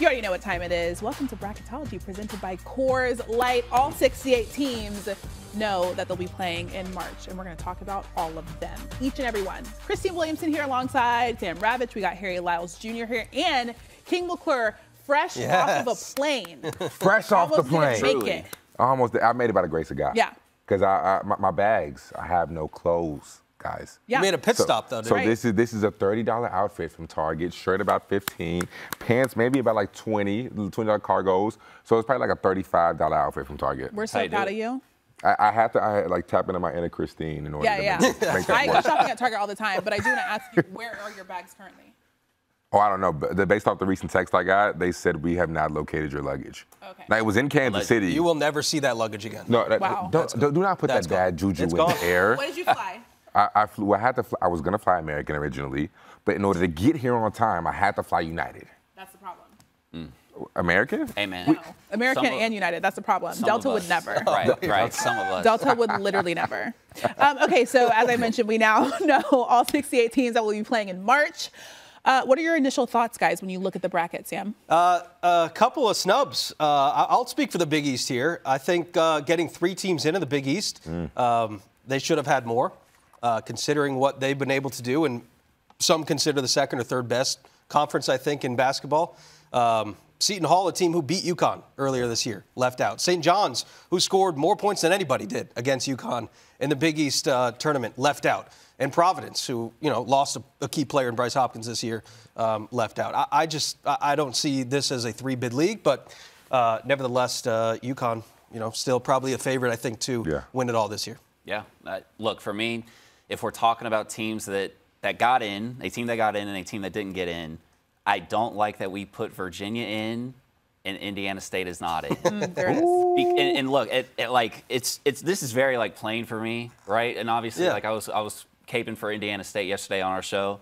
You already know what time it is. Welcome to Bracketology presented by Coors Light. All 68 teams know that they'll be playing in March, and we're going to talk about all of them, each and every one. Christine Williamson here alongside Sam Ravech. We got Harry Lyles Jr. here and King McClure fresh Yes. off of a plane. Fresh off the plane. Make it. I almost, I made it by the grace of God. Yeah. Because I, I my, my bags, I have no clothes, guys. Yeah. You made a pit So, stop though, didn't so? Right. this is this is a thirty dollar outfit from Target. Shirt about fifteen, pants maybe about like 20 twenty dollar cargos. So it's probably like a thirty five dollar outfit from Target. We're How so proud of it? you. I, I have to I like tap into my inner Christine in order Yeah, to yeah. make, make I that go work. shopping at Target all the time, but I do want to ask you, where are your bags currently? Oh, I don't know. But the- based off the recent text I got, they said we have not located your luggage. Okay. Now it was in Kansas Like, City. You will never see that luggage again. no, that, Wow. don't, don't- do not put That's that bad juju It's in gone. the air. What did you fly? I, I flew. I had to. Fly, I was gonna fly American originally, but in order to get here on time, I had to fly United. That's the problem. American? Hey man. No. American Some of- and United, that's the problem. Delta would never. Right, right. Some of us. Delta would literally never. Um, okay, so as I mentioned, we now know all 68 teams that will be playing in March. Uh, what are your initial thoughts, guys, when you look at the bracket, Sam? A couple of snubs. Uh, I- I'll speak for the Big East here. I think uh, getting three teams into the Big East, um, they should have had more, uh, considering what they've been able to do, and some consider the second or third best conference, I think, in basketball. Um, Seton Hall, a team who beat UConn earlier this year, left out. St. John's, who scored more points than anybody did against UConn in the Big East uh, tournament, left out. And Providence, who you know lost a, a key player in Bryce Hopkins this year, um, left out. I, I just I, I don't see this as a three-bid league, but uh, nevertheless, uh, UConn, you know, still probably a favorite, I think, to Yeah. win it all this year. Yeah. Uh, look, for me, if we're talking about teams that, that got in, a team that got in and a team that didn't get in, I don't like that we put Virginia in and Indiana State is not in. Mm, there it is. And, and look, it, it, like it's it's this is very like plain for me, right? And obviously, Yeah. like I was I was caping for Indiana State yesterday on our show.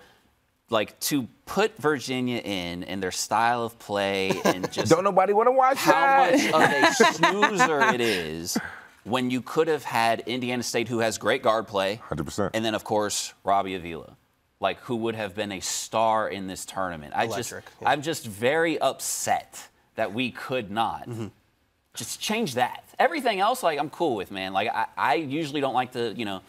Like to put Virginia in and their style of play and just Don't nobody want to watch how that. much of a snoozer it is when you could have had Indiana State, who has great guard play, 100%. and then of course Robbie Avila, like who would have been a star in this tournament. I Electric, just, yeah. I'm just very upset that we could not. Mm-hmm. Just change that. Everything else, like I'm cool with, man. Like I, I usually don't like to, you know,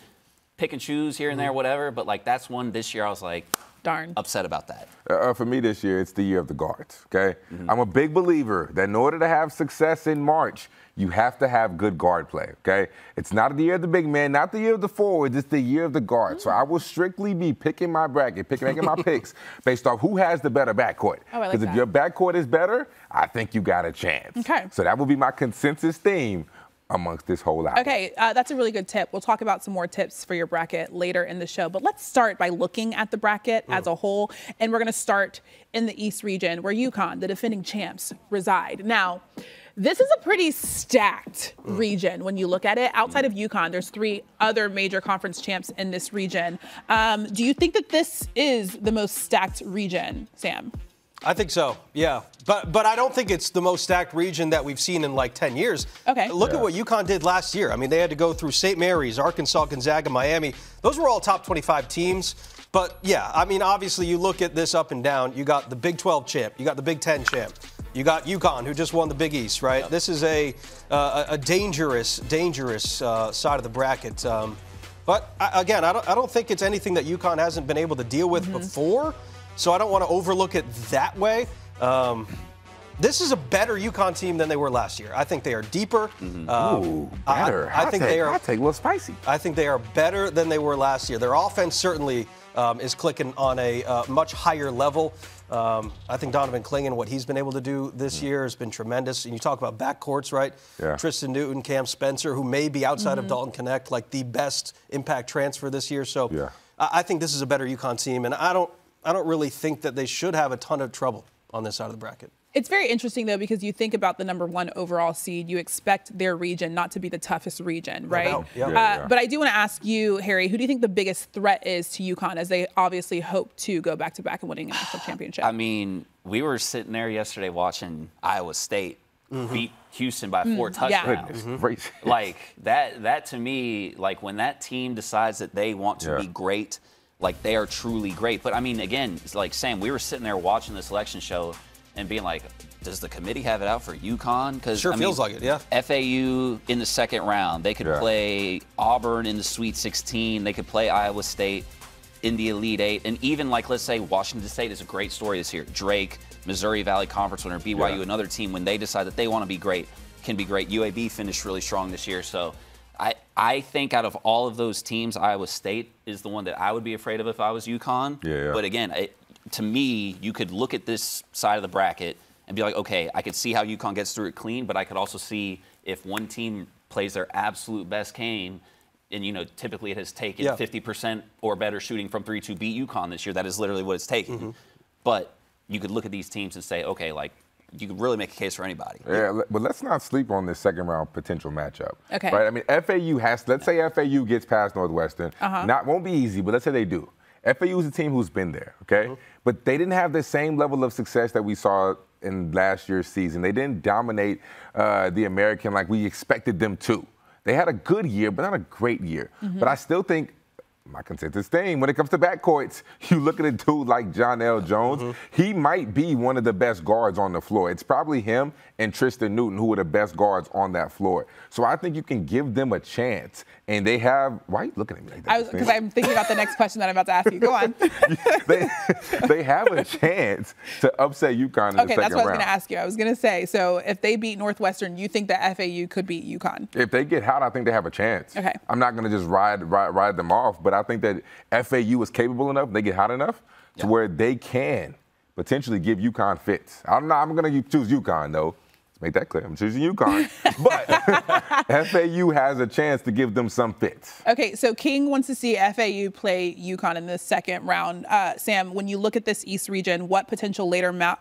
pick and choose here and Mm-hmm. there, whatever. But like that's one this year I was like Darn. upset about that. Uh, for me this year, it's the year of the guards. Okay, Mm-hmm. I'm a big believer that in order to have success in March, you have to have good guard play. Okay, it's not the year of the big man, not the year of the forwards. It's the year of the guards. So I will strictly be picking my bracket, picking making my picks based off who has the better backcourt. Oh, I like Because that. if your backcourt is better, I think you got a chance. Okay. So that will be my consensus theme amongst this whole album. Okay, uh, that's a really good tip. We'll talk about some more tips for your bracket later in the show. But let's start by looking at the bracket as a whole. And we're going to start in the East region where UConn, the defending champs, reside. Now, this is a pretty stacked region when you look at it. Outside of UConn, there's three other major conference champs in this region. Um, do you think that this is the most stacked region, Sam? I think so. Yeah, but but I don't think it's the most stacked region that we've seen in like 10 years. Okay. Look at what UConn did last year. I mean, they had to go through St. Mary's, Arkansas, Gonzaga, Miami. Those were all top 25 teams. But yeah, I mean, obviously, you look at this up and down. You got the Big 12 champ. You got the Big 10 champ. You got UConn, who just won the Big East, right? This is a uh, a a dangerous, dangerous uh, side of the bracket. Um, but I, again, I don't, I don't think it's anything that UConn hasn't been able to deal with before. So I don't want to overlook it that way. Um, this is a better UConn team than they were last year. I think they are deeper. Um, Ooh, I- better. I, Hot think take, they are. hot take, a little spicy. I think they are better than they were last year. Their offense certainly um, is clicking on a uh, much higher level. Um, I think Donovan Clingan, what he's been able to do this year has been tremendous. And you talk about backcourts, right? Yeah. Tristan Newton, Cam Spencer, who may be outside of Dalton Knecht, like the best impact transfer this year. So Yeah. I, I think this is a better UConn team, and I don't, I don't really think that they should have a ton of trouble on this side of the bracket. It's very interesting though because you think about the number one overall seed. You expect their region not to be the toughest region, right? doubt, yeah. Uh, Yeah, yeah. But I do want to ask you, Harry, who do you think the biggest threat is to UConn as they obviously hope to go back to back and winning a national championship? I mean, we were sitting there yesterday watching Iowa State beat Houston by four Mm, yeah. touchdowns. Goodness gracious. Like that that to me, like when that team decides that they want to Yeah. be great, like they are truly great. But I mean, again, it's like Sam, we were sitting there watching this election show, and being like, does the committee have it out for UConn? Because Sure feels like it, yeah. FAU in the second round, they could Yeah. play Auburn in the Sweet 16, they could play Iowa State in the Elite Eight, and even like let's say Washington State is a great story this year. Drake, Missouri Valley Conference winner, BYU, Yeah. another team when they decide that they want to be great, can be great. UAB finished really strong this year, so. I, I think out of all of those teams, Iowa State is the one that I would be afraid of if I was UConn. Yeah, yeah. But again, it, to me, you could look at this side of the bracket and be like, okay, I could see how UConn gets through it clean, but I could also see if one team plays their absolute best game, and you know, typically it has taken Yeah. 50% or better shooting from three to beat UConn this year. That is literally what it's taken. Mm-hmm. But you could look at these teams and say, okay, like you could really make a case for anybody. Yeah, but let's not sleep on this second round potential matchup. Okay. Right? I mean, FAU has. Let's say FAU gets past Northwestern. Uh-huh. Not won't be easy, but let's say they do. FAU is a team who's been there, okay? But they didn't have the same level of success that we saw in last year's season. They didn't dominate uh, the American like we expected them to. They had a good year, but not a great year. But I still think my consensus thing when it comes to backcourts, you look at a dude like John L. Jones, mm-hmm. he might be one of the best guards on the floor. It's probably him and Tristan Newton who are the best guards on that floor. So I think you can give them a chance. And they have, why are you looking at me like that? Because I'm thinking about the next question that I'm about to ask you. Go on. they, they have a chance to upset UConn in the Okay, second that's what I was going to ask you. I was going to say, so if they beat Northwestern, you think that FAU could beat UConn? If they get hot, I think they have a chance. Okay. I'm not going to just ride, ride ride them off, but I think that FAU is capable enough. They get hot enough to where they can potentially give UConn fits. I'm not. I'm going to choose UConn though. Let's make that clear. I'm choosing UConn, but FAU has a chance to give them some fits. Okay, so King wants to see FAU play UConn in the second round. Uh, Sam, when you look at this East region, what potential later ma-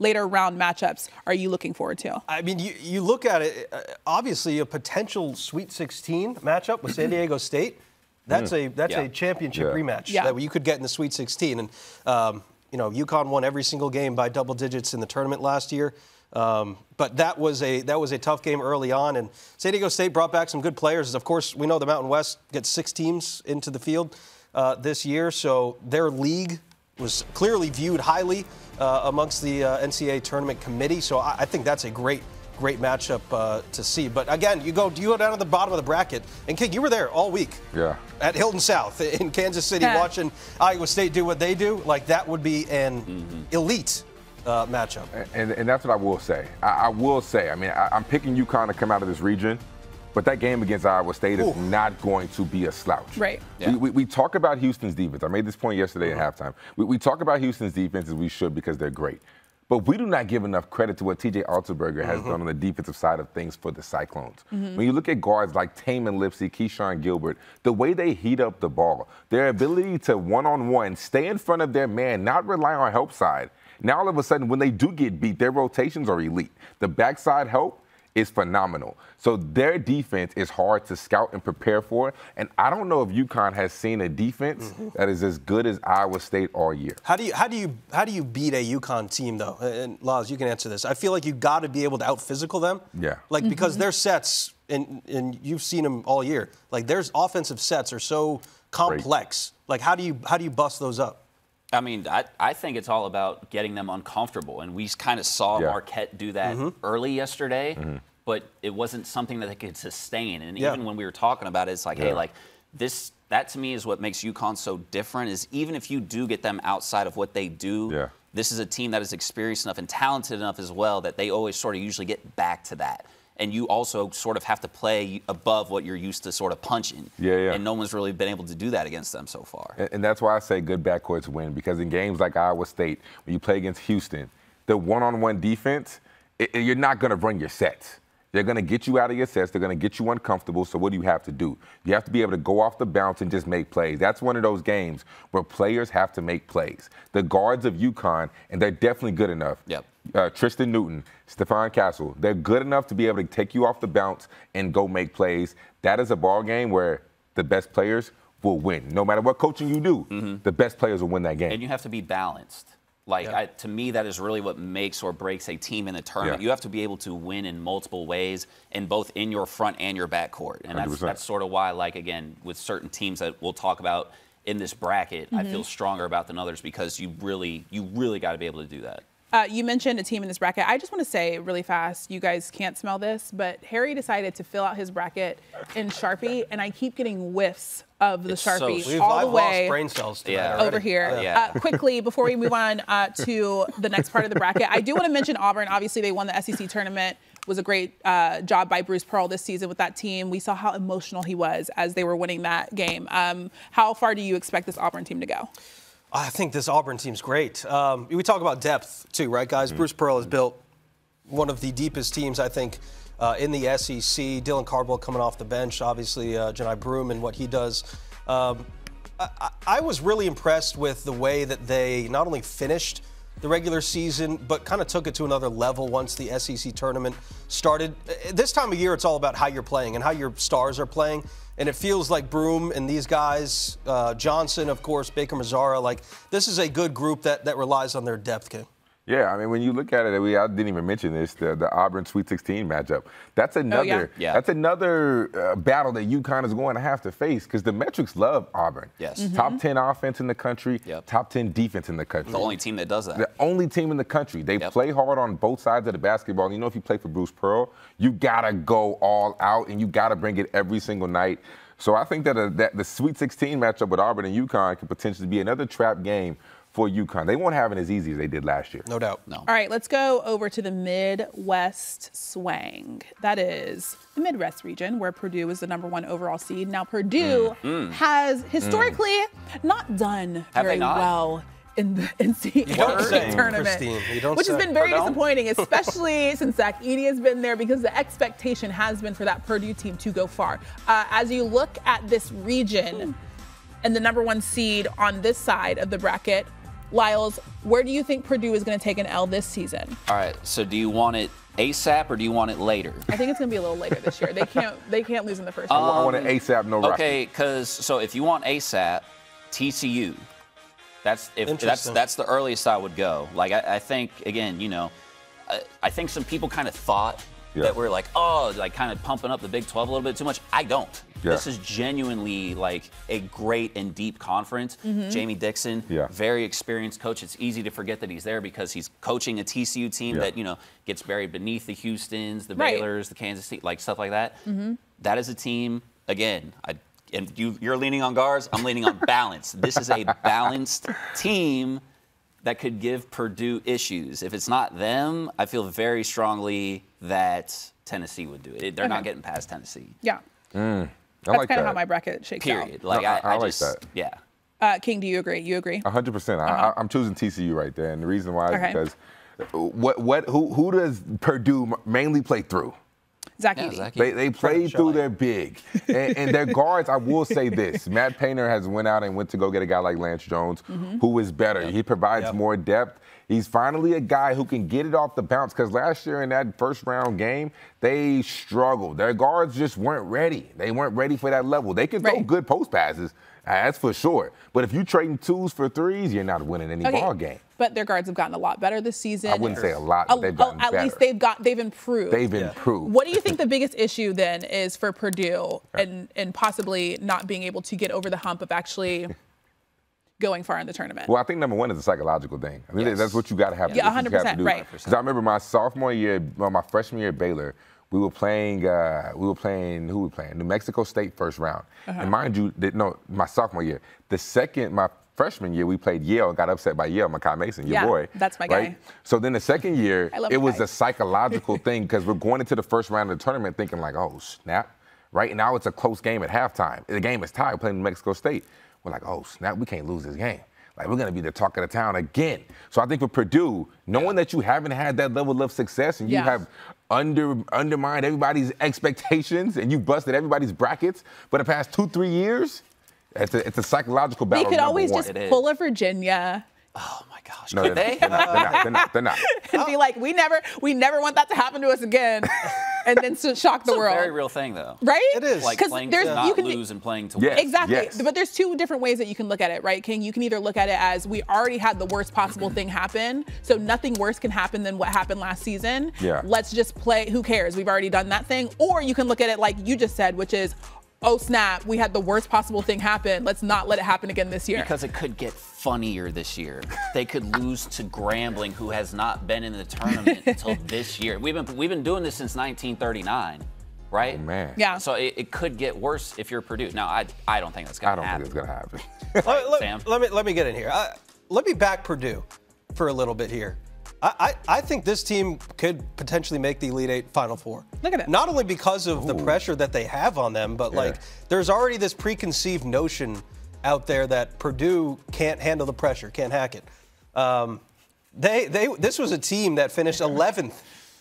later round matchups are you looking forward to? I mean, you, you look at it, uh, obviously a potential Sweet 16 matchup with San Diego State. That's a that's Yeah. a championship Yeah. rematch Yeah. that you could get in the Sweet 16. And um, you know, UConn won every single game by double digits in the tournament last year. Um, but that was a that was a tough game early on, and San Diego State brought back some good players. Of course, we know the Mountain West gets six teams into the field uh, this year, so their league was clearly viewed highly uh, amongst the uh, NCAA tournament committee. So I, I think that's a great, great matchup uh, to see. But again, you go you go down to the bottom of the bracket, and King, you were there all week. Yeah. At Hilton South in Kansas City, Yeah. watching Iowa State do what they do. Like that would be an Mm-hmm. elite uh, matchup. And, and that's what I will say. I, I will say. I mean, I, I'm picking UConn to come out of this region, but that game against Iowa State is Ooh. not going to be a slouch. Right. Yeah. We, we, we talk about Houston's defense. I made this point yesterday at uh-huh. halftime. We, we talk about Houston's defense as we should because they're great. But we do not give enough credit to what TJ Otzelberger has mm-hmm. done on the defensive side of things for the Cyclones. Mm-hmm. When you look at guards like Tamin Lipsey, Keshon Gilbert, the way they heat up the ball, their ability to one-on-one stay in front of their man, not rely on help side. Now all of a sudden, when they do get beat, their rotations are elite. The backside help is phenomenal. So their defense is hard to scout and prepare for. And I don't know if UConn has seen a defense mm-hmm. that is as good as Iowa State all year. How do you how do you how do you beat a UConn team though? And Laz, you can answer this. I feel like you got to be able to out physical them. Yeah. Like mm-hmm. because their sets and and you've seen them all year. Like their offensive sets are so complex. Like how do you how do you bust those up? I mean, I, I think it's all about getting them uncomfortable. And we kind of saw Yeah. Marquette do that Mm-hmm. early yesterday, but it wasn't something that they could sustain. And Yeah. even when we were talking about it, it's like, Yeah. hey, like this, that to me is what makes UConn so different is even if you do get them outside of what they do, Yeah. this is a team that is experienced enough and talented enough as well that they always sort of usually get back to that. And you also sort of have to play above what you're used to sort of punching. Yeah, yeah. And no one's really been able to do that against them so far. And, and that's why I say good backcourts win because in games like Iowa State, when you play against Houston, the one-on-one defense, i- i- you're not going to run your sets. They're going to get you out of your sets. They're going to get you uncomfortable. So what do you have to do? You have to be able to go off the bounce and just make plays. That's one of those games where players have to make plays. The guards of UConn, and they're definitely good enough. Yep. Uh, Tristan Newton, Stephon Castle, they're good enough to be able to take you off the bounce and go make plays. That is a ball game where the best players will win. No matter what coaching you do, the best players will win that game. and you have to be balanced. Like Yeah. I, to me, that is really what makes or breaks a team in the tournament. Yeah. You have to be able to win in multiple ways, and both in your front and your back court. And that's that's sort of why, like again, with certain teams that we'll talk about in this bracket, I feel stronger about than others because you really, you really got to be able to do that. Uh, you mentioned a team in this bracket. I just want to say really fast, you guys can't smell this, but Harry decided to fill out his bracket in Sharpie, and I keep getting whiffs of the It's so Sharpie sweet. We've all I've the way brain cells Yeah. over here. Yeah. Uh, quickly, before we move on uh, to the next part of the bracket, I do want to mention Auburn. Obviously, they won the SEC tournament. Was a great uh, job by Bruce Pearl this season with that team. We saw how emotional he was as they were winning that game. Um, how far do you expect this Auburn team to go? I think this Auburn team's great. Um, we talk about depth too, right, guys? Bruce Pearl has built one of the deepest teams, I think, uh, in the SEC. Dylan Cardwell coming off the bench, obviously, uh, Johni Broome and what he does. Um, I, I- I was really impressed with the way that they not only finished the regular season, but kind of took it to another level once the SEC tournament started. Uh, This time of year, it's all about how you're playing and how your stars are playing. And it feels like Broome and these guys, uh, Johnson, of course, Baker Mazara, like this is a good group that, that relies on their depth, King. Yeah, I mean, when you look at it, we I didn't even mention this the, the Auburn Sweet 16 matchup. That's another Yeah. that's another uh, battle that UConn is going to have to face because the metrics love Auburn. Yes. Mm-hmm. Top 10 offense in the country, Yep. top 10 defense in the country. The only team that does that. The only team in the country. They Yep. play hard on both sides of the basketball. And you know, if you play for Bruce Pearl, you gotta go all out and you gotta bring it every single night. So I think that, uh, that the Sweet 16 matchup with Auburn and UConn could potentially be another trap game for UConn. They won't have it as easy as they did last year. No doubt. No. All right, let's go over to the Midwest swang. That is the Midwest region where Purdue is the number one overall seed. Now, Purdue mm. Mm. has mm. historically not done Have very not? well in the NCAA don't say, tournament, Christine. You don't which has been very Pardon? disappointing, especially since Zach Edey has been there because the expectation has been for that Purdue team to go far. Uh, as you look at this region and the number one seed on this side of the bracket, Lyles, where do you think Purdue is going to take an L this season? All right. So do you want it ASAP or do you want it later? I think it's going to be a little later this year. They can't they can't lose in the first I round. want- I want an ASAP, no rush. Okay, because so if you want ASAP, TCU. That's if that's that's the earliest I would go. Like I, I think again, you know, I, I think some people kind of thought Yeah. that we're like, oh, like kind of pumping up the Big 12 a little bit too much. I don't. Yeah. This is genuinely like a great and deep conference. Mm-hmm. Jamie Dixon, Yeah. very experienced coach. It's easy to forget that he's there because he's coaching a TCU team Yeah. that you know gets buried beneath the Houston's, the Right. Baylor's, the Kansas City, like stuff like that. Mm-hmm. That is a team. Again, I, and you, you're leaning on guards. I'm leaning on balance. This is a balanced team that could give Purdue issues. If it's not them, I feel very strongly that Tennessee would do it. They're not getting past Tennessee. Yeah. I That's like kind of that. how my bracket shakes Period. out. Like No, I, I- I like just, that. Yeah. Uh, King, do you agree? You agree? 100. percent Uh-huh. I'm choosing TCU right there, and the reason why is Okay. because what what who who does Purdue mainly play through? Zach Yeah, Edey. Zach They, they play Shelley. through their big. And, and their guards, I will say this. Matt Painter has went out and went to go get a guy like Lance Jones, Mm-hmm. who is better. He provides Yep. more depth. He's finally a guy who can get it off the bounce. Because last year in that first round game, they struggled. Their guards just weren't ready. They weren't ready for that level. They can throw good post passes, Uh, that's for sure. But if you're trading twos for threes, you're not winning any ball game. But their guards have gotten a lot better this season. I wouldn't say a lot, A- but they've oh, gotten at better. least they've got they've improved. They've improved. What do you think the biggest issue then is for Purdue and and possibly not being able to get over the hump of actually going far in the tournament? Well, I think number one is a psychological thing. I think Yes. that's what you got to have. Yeah, that's what you have to 100%, right. Because I remember my sophomore year, well, my freshman year at Baylor, we were playing. Uh, we were playing. Who were we playing? New Mexico State first round. Uh-huh. And mind you, no, my sophomore year. The second, my freshman year, we played Yale and got upset by Yale. Makai Mason, your Yeah, boy. that's my guy. So then the second year, it was Makai. a psychological thing because we're going into the first round of the tournament thinking like, oh snap, right? now it's a close game at halftime. The game is tied. Playing New Mexico State. We're like, oh snap, we can't lose this game. Like we're gonna be the talk of the town again. So I think for Purdue, knowing that you haven't had that level of success and you Yeah. have under undermined everybody's expectations and you busted everybody's brackets for the past two three years, it's a, it's a psychological they battle. could always one. just It is. pull a Virginia Oh my gosh. no, Could they're, they? they're not, they're not. They're not. They're not. and be like, we never we never want that to happen to us again, and then to shock the world. It's a very real thing though. Right? It is. Like 'Cause playing there's to not you can lose and playing to Yes. win. Exactly. Yes. But there's two different ways that you can look at it, right, King? You can either look at it as we already had the worst possible thing happen, so nothing worse can happen than what happened last season. Yeah. Let's just play. Who cares? We've already done that thing. Or you can look at it like you just said, which is oh snap, we had the worst possible thing happen. Let's not let it happen again this year. Because it could get funnier this year. They could lose to Grambling, who has not been in the tournament until this year. We've been we've been doing this since 1939, right? Oh, man. Yeah. So it, it could get worse if you're Purdue. Now, I I don't think that's gonna I don't happen. think it's gonna happen. let, let- Sam? let me let me get in here. Uh, let me back Purdue for a little bit here. I, I, I think this team could potentially make the Elite Eight Final Four. Look at it. Not only because of the pressure that they have on them, but like there's already this preconceived notion out there that Purdue can't handle the pressure, can't hack it. Um, they they this was a team that finished 11th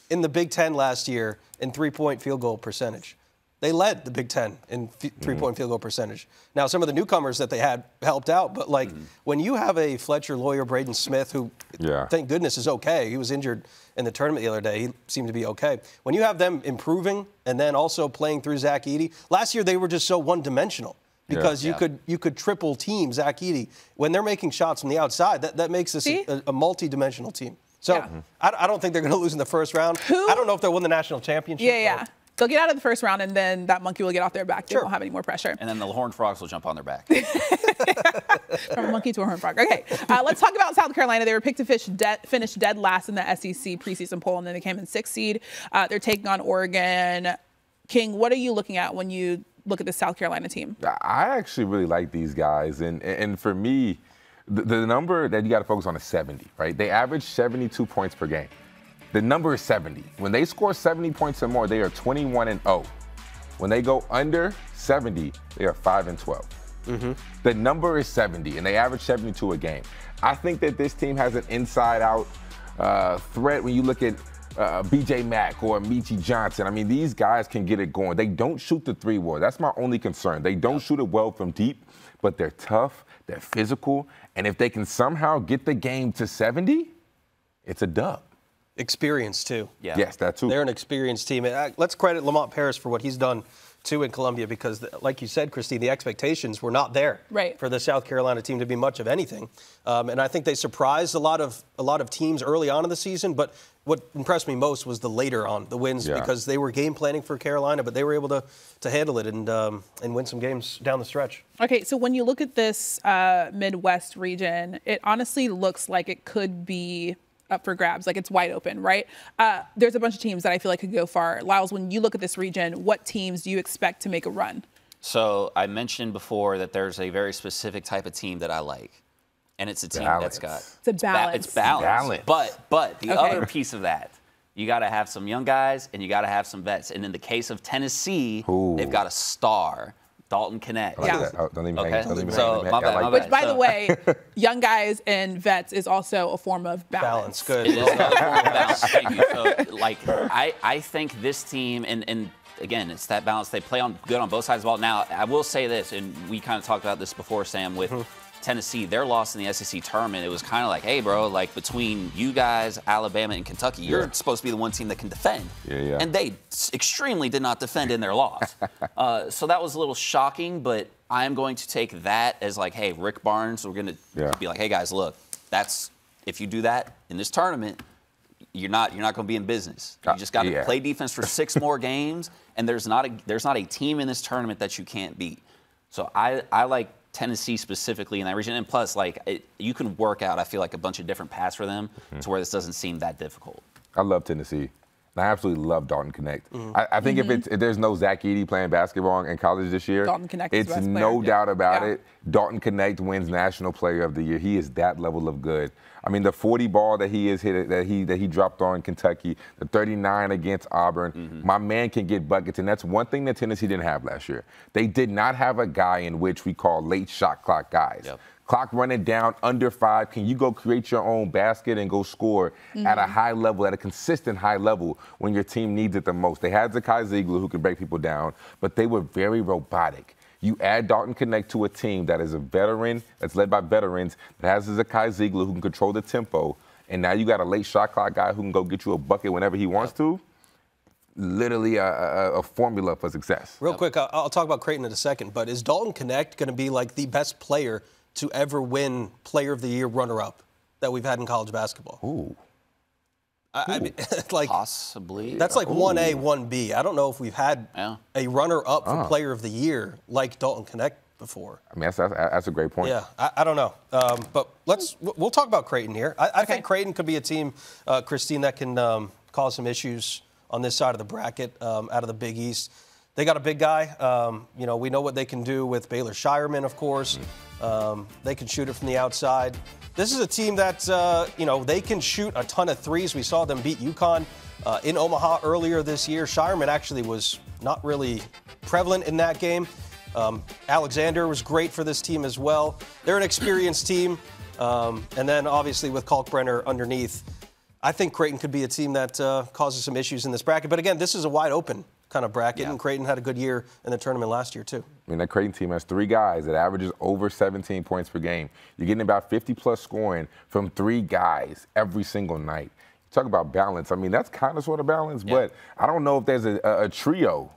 in the Big Ten last year in three-point field goal percentage. They led the Big Ten in f- three-point field goal percentage. Now, some of the newcomers that they had helped out, but like when you have a Fletcher Loyer, Braden Smith, who Yeah. thank goodness is okay. He was injured in the tournament the other day. He seemed to be okay. When you have them improving and then also playing through Zach Edey, last year they were just so one-dimensional because you Yeah. could you could triple team Zach Edey when they're making shots from the outside. That that makes this See? a, a multi-dimensional team. So Yeah. I, I don't think they're going to lose in the first round. Who- I don't know if they'll win the national championship. yeah, yeah. They'll get out of the first round, and then that monkey will get off their back. They Sure. won't have any more pressure. And then the Horned Frogs will jump on their back. From a monkey to a horned frog. Okay, uh, let's talk about South Carolina. They were picked to fish dead, finish dead last in the SEC preseason poll, and then they came in sixth seed. Uh, they're taking on Oregon. King, what are you looking at when you look at the South Carolina team? I actually really like these guys, and and for me, the, the number that you got to focus on is 70, right? They average 72 points per game. The number is 70. When they score 70 points or more, they are 21 and 0. When they go under 70, they are 5 and 12. The number is 70, and they average 72 a game. I think that this team has an inside-out uh, threat when you look at uh, BJ Mack or Meechie Johnson. I mean, these guys can get it going. They don't shoot the three war. That's my only concern. They don't shoot it well from deep, but they're tough, they're physical, and if they can somehow get the game to 70, it's a dub. Experience too. Yeah. Yes, that too. They're an experienced team. And, uh, let's credit Lamont Paris for what he's done too in Columbia because, like you said, Christine, the expectations were not there Right. for the South Carolina team to be much of anything. Um, and I think they surprised a lot of a lot of teams early on in the season. But what impressed me most was the later on the wins Yeah. because they were game planning for Carolina, but they were able to to handle it and um, and win some games down the stretch. Okay, so when you look at this uh, Midwest region, it honestly looks like it could be up for grabs, like it's wide open, right? Uh, there's a bunch of teams that I feel like could go far. Lyles, when you look at this region, what teams do you expect to make a run? So I mentioned before that there's a very specific type of team that I like, and it's a team that's got Balance. It's a ba- balance. it's balance. Balance. But but the Okay. other piece of that, you got to have some young guys and you got to have some vets. And in the case of Tennessee, Ooh. they've got a star, Dalton Knecht. Like Yeah. Oh, don't even Okay. hang. Don't even So, hang. my bad, like my that. Which, by the way, young guys and vets is also a form of balance. Balance, good. It is another form of balance. Thank you. So, like, I, I think this team, and, and again, it's that balance. They play on good on both sides of the ball. Now, I will say this, and we kind of talked about this before, Sam, with mm-hmm. Tennessee, their loss in the SEC tournament, it was kind of like, hey, bro, like between you guys, Alabama, and Kentucky, you're Yeah. supposed to be the one team that can defend. Yeah, yeah. And they extremely did not defend in their loss. uh, so that was a little shocking, but I am going to take that as like, hey, Rick Barnes, we're going to Yeah. be like, hey, guys, look, that's if you do that in this tournament, you're not you're not going to be in business. You just got to yeah. play defense for six more games, and there's not a there's not a team in this tournament that you can't beat. So I I like Tennessee specifically in that region, and plus like it, you can work out. I feel like a bunch of different paths for them Mm-hmm. to where this doesn't seem that difficult. I love Tennessee. I absolutely love Dalton Knecht. Mm-hmm. I, I think if it's if there's no Zach Edey playing basketball in college this year, Dalton Knecht it's no doubt about Yeah. it. Dalton Knecht wins National Player of the Year. He is that level of good. I mean, the 40 ball that he is hit that he that he dropped on Kentucky, the 39 against Auburn. Mm-hmm. My man can get buckets, and that's one thing that Tennessee didn't have last year. They did not have a guy in which we call late shot clock guys. Yep. Clock running down under five. Can you go create your own basket and go score at a mm-hmm. high level, at a consistent high level when your team needs it the most? They had Zakai Zeigler who can break people down, but they were very robotic. You add Dalton Knecht to a team that is a veteran, that's led by veterans, that has a Zakai Zeigler who can control the tempo, and now you got a late shot clock guy who can go get you a bucket whenever he wants to. Literally a, a, a formula for success. Real quick, I'll, I'll talk about Creighton in a second, but is Dalton Knecht going to be like the best player to ever win Player of the Year runner-up that we've had in college basketball? Ooh. I, I mean, like Possibly. that's like one A, one B. I don't know if we've had Yeah. a runner-up for Player of the Year like Dalton Knecht before. I mean, that's, that's, that's a great point. Yeah, I, I don't know, um, but let's we'll talk about Creighton here. I, I think Creighton could be a team, uh, Christine, that can um, cause some issues on this side of the bracket um, out of the Big East. They got a big guy. Um, you know, we know what they can do with Baylor Scheierman, of course. Um, they can shoot it from the outside. This is a team that uh, you know they can shoot a ton of threes. We saw them beat UConn uh, in Omaha earlier this year. Scheierman actually was not really prevalent in that game. Um, Alexander was great for this team as well. They're an experienced team. Um, and then obviously with Kalkbrenner underneath, I think Creighton could be a team that uh, causes some issues in this bracket. But again, this is a wide open kind of bracket, Yeah. and Creighton had a good year in the tournament last year too. I mean, that Creighton team has three guys that averages over 17 points per game. You're getting about 50 plus scoring from three guys every single night. Talk about balance. I mean, that's kind of sort of balance, but I don't know if there's a, a, a trio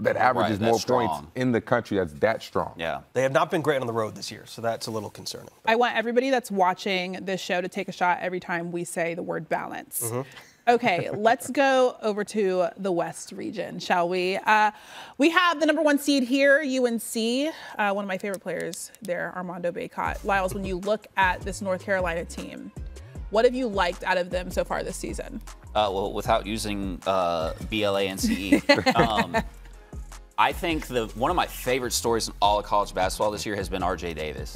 that averages that's more strong. points in the country that's that strong. Yeah. They have not been great on the road this year, so that's a little concerning. I want everybody that's watching this show to take a shot every time we say the word balance. Mm-hmm. Okay, let's go over to the West region, shall we? Uh, we have the number one seed here, UNC. Uh, one of my favorite players there, Armando Bacot. Lyles, when you look at this North Carolina team, what have you liked out of them so far this season? Uh, well, without using uh, BLA and CE, um, I think the one of my favorite stories in all of college basketball this year has been RJ Davis.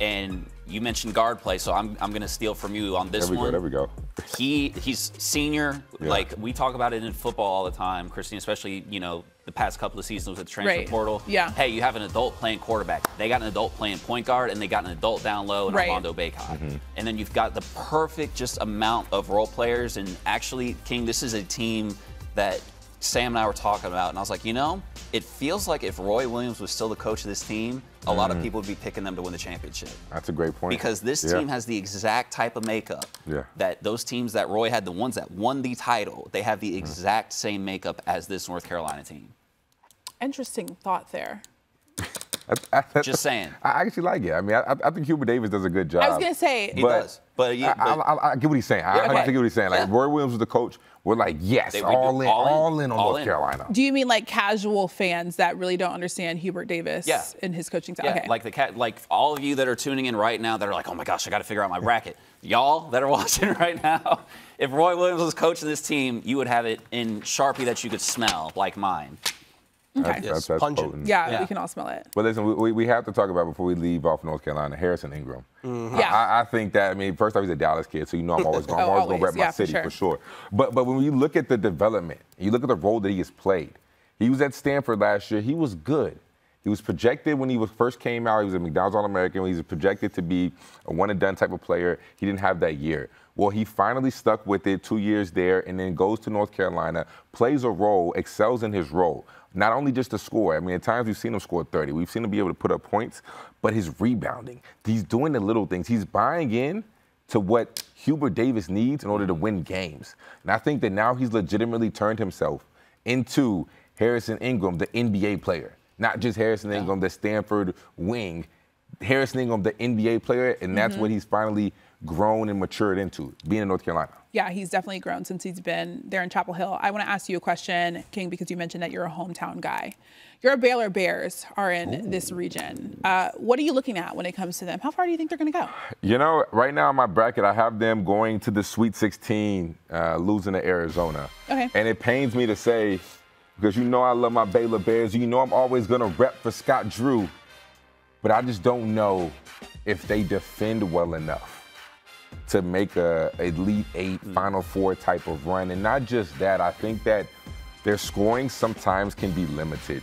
And you mentioned guard play, so I'm, I'm going to steal from you on this There we one. go. There we go. He he's senior. Yeah. Like we talk about it in football all the time, Christine. Especially you know the past couple of seasons with the transfer Right. portal. Yeah. Hey, you have an adult playing quarterback. They got an adult playing point guard, and they got an adult down low in Right. Armando Bacot. Mm-hmm. And then you've got the perfect just amount of role players. And actually, King, this is a team that Sam and I were talking about, and I was like, you know, it feels like if Roy Williams was still the coach of this team, a lot of mm. people would be picking them to win the championship That's a great point. because this Yeah. team has the exact type of makeup Yeah. that those teams that Roy had, the ones that won the title, they have the mm. exact same makeup as this North Carolina team. Interesting thought there. Just saying. I actually like it. I mean, I, I think Hubert Davis does a good job. I was gonna say, He does, but you- I, but- I, I, I get what he's saying. I, Yeah, I okay. get what he's saying. Like, Yeah. Roy Williams was the coach, we're like, yes, They all in, all in, all in on all North in. Carolina. do you mean like casual fans that really don't understand Hubert Davis Yeah. and his coaching style? Yeah, okay. like the cat, like all of you that are tuning in right now that are like, oh my gosh, I got to figure out my bracket. Y'all that are watching right now, if Roy Williams was coaching this team, you would have it in Sharpie that you could smell, like mine. Okay. That's, that's, that's pungent. potent. yeah, Yeah. we can all smell it. But listen, we- we, we have to talk about before we leave off North Carolina, Harrison Ingram. Mm-hmm. Yeah. I, I think that I mean, first off, he's a Dallas kid, so you know I'm always going, Oh, I'm always going to always. rep my Yeah, for city sure. for sure. But but when you look at the development, you look at the role that he has played. He was at Stanford last year. He was good. He was projected when he was first came out. He was a McDonald's All-American. He was projected to be a one-and-done type of player. He didn't have that year. Well, he finally stuck with it. Two years there, and then goes to North Carolina, plays a role, excels in his role. Not only just to score. I mean, at times we've seen him score 30. We've seen him be able to put up points, but his rebounding. He's doing the little things. He's buying in to what Hubert Davis needs in order to win games. And I think that now he's legitimately turned himself into Harrison Ingram, the NBA player. Not just Harrison Ingram, the Stanford wing. Harrison Ingram, the NBA player, and that's mm-hmm. what he's finally grown and matured into, being in North Carolina. Yeah, he's definitely grown since he's been there in Chapel Hill. I want to ask you a question, King, because you mentioned that you're a hometown guy. Your Baylor Bears are in this region. Uh, what are you looking at when it comes to them? How far do you think they're going to go? You know, right now in my bracket, I have them going to the Sweet 16, uh, losing to Arizona. Okay. And it pains me to say, because you know I love my Baylor Bears. You know I'm always going to rep for Scott Drew. But I just don't know if they defend well enough to make a Elite Eight, mm. Final Four type of run. And not just that, I think that their scoring sometimes can be limited.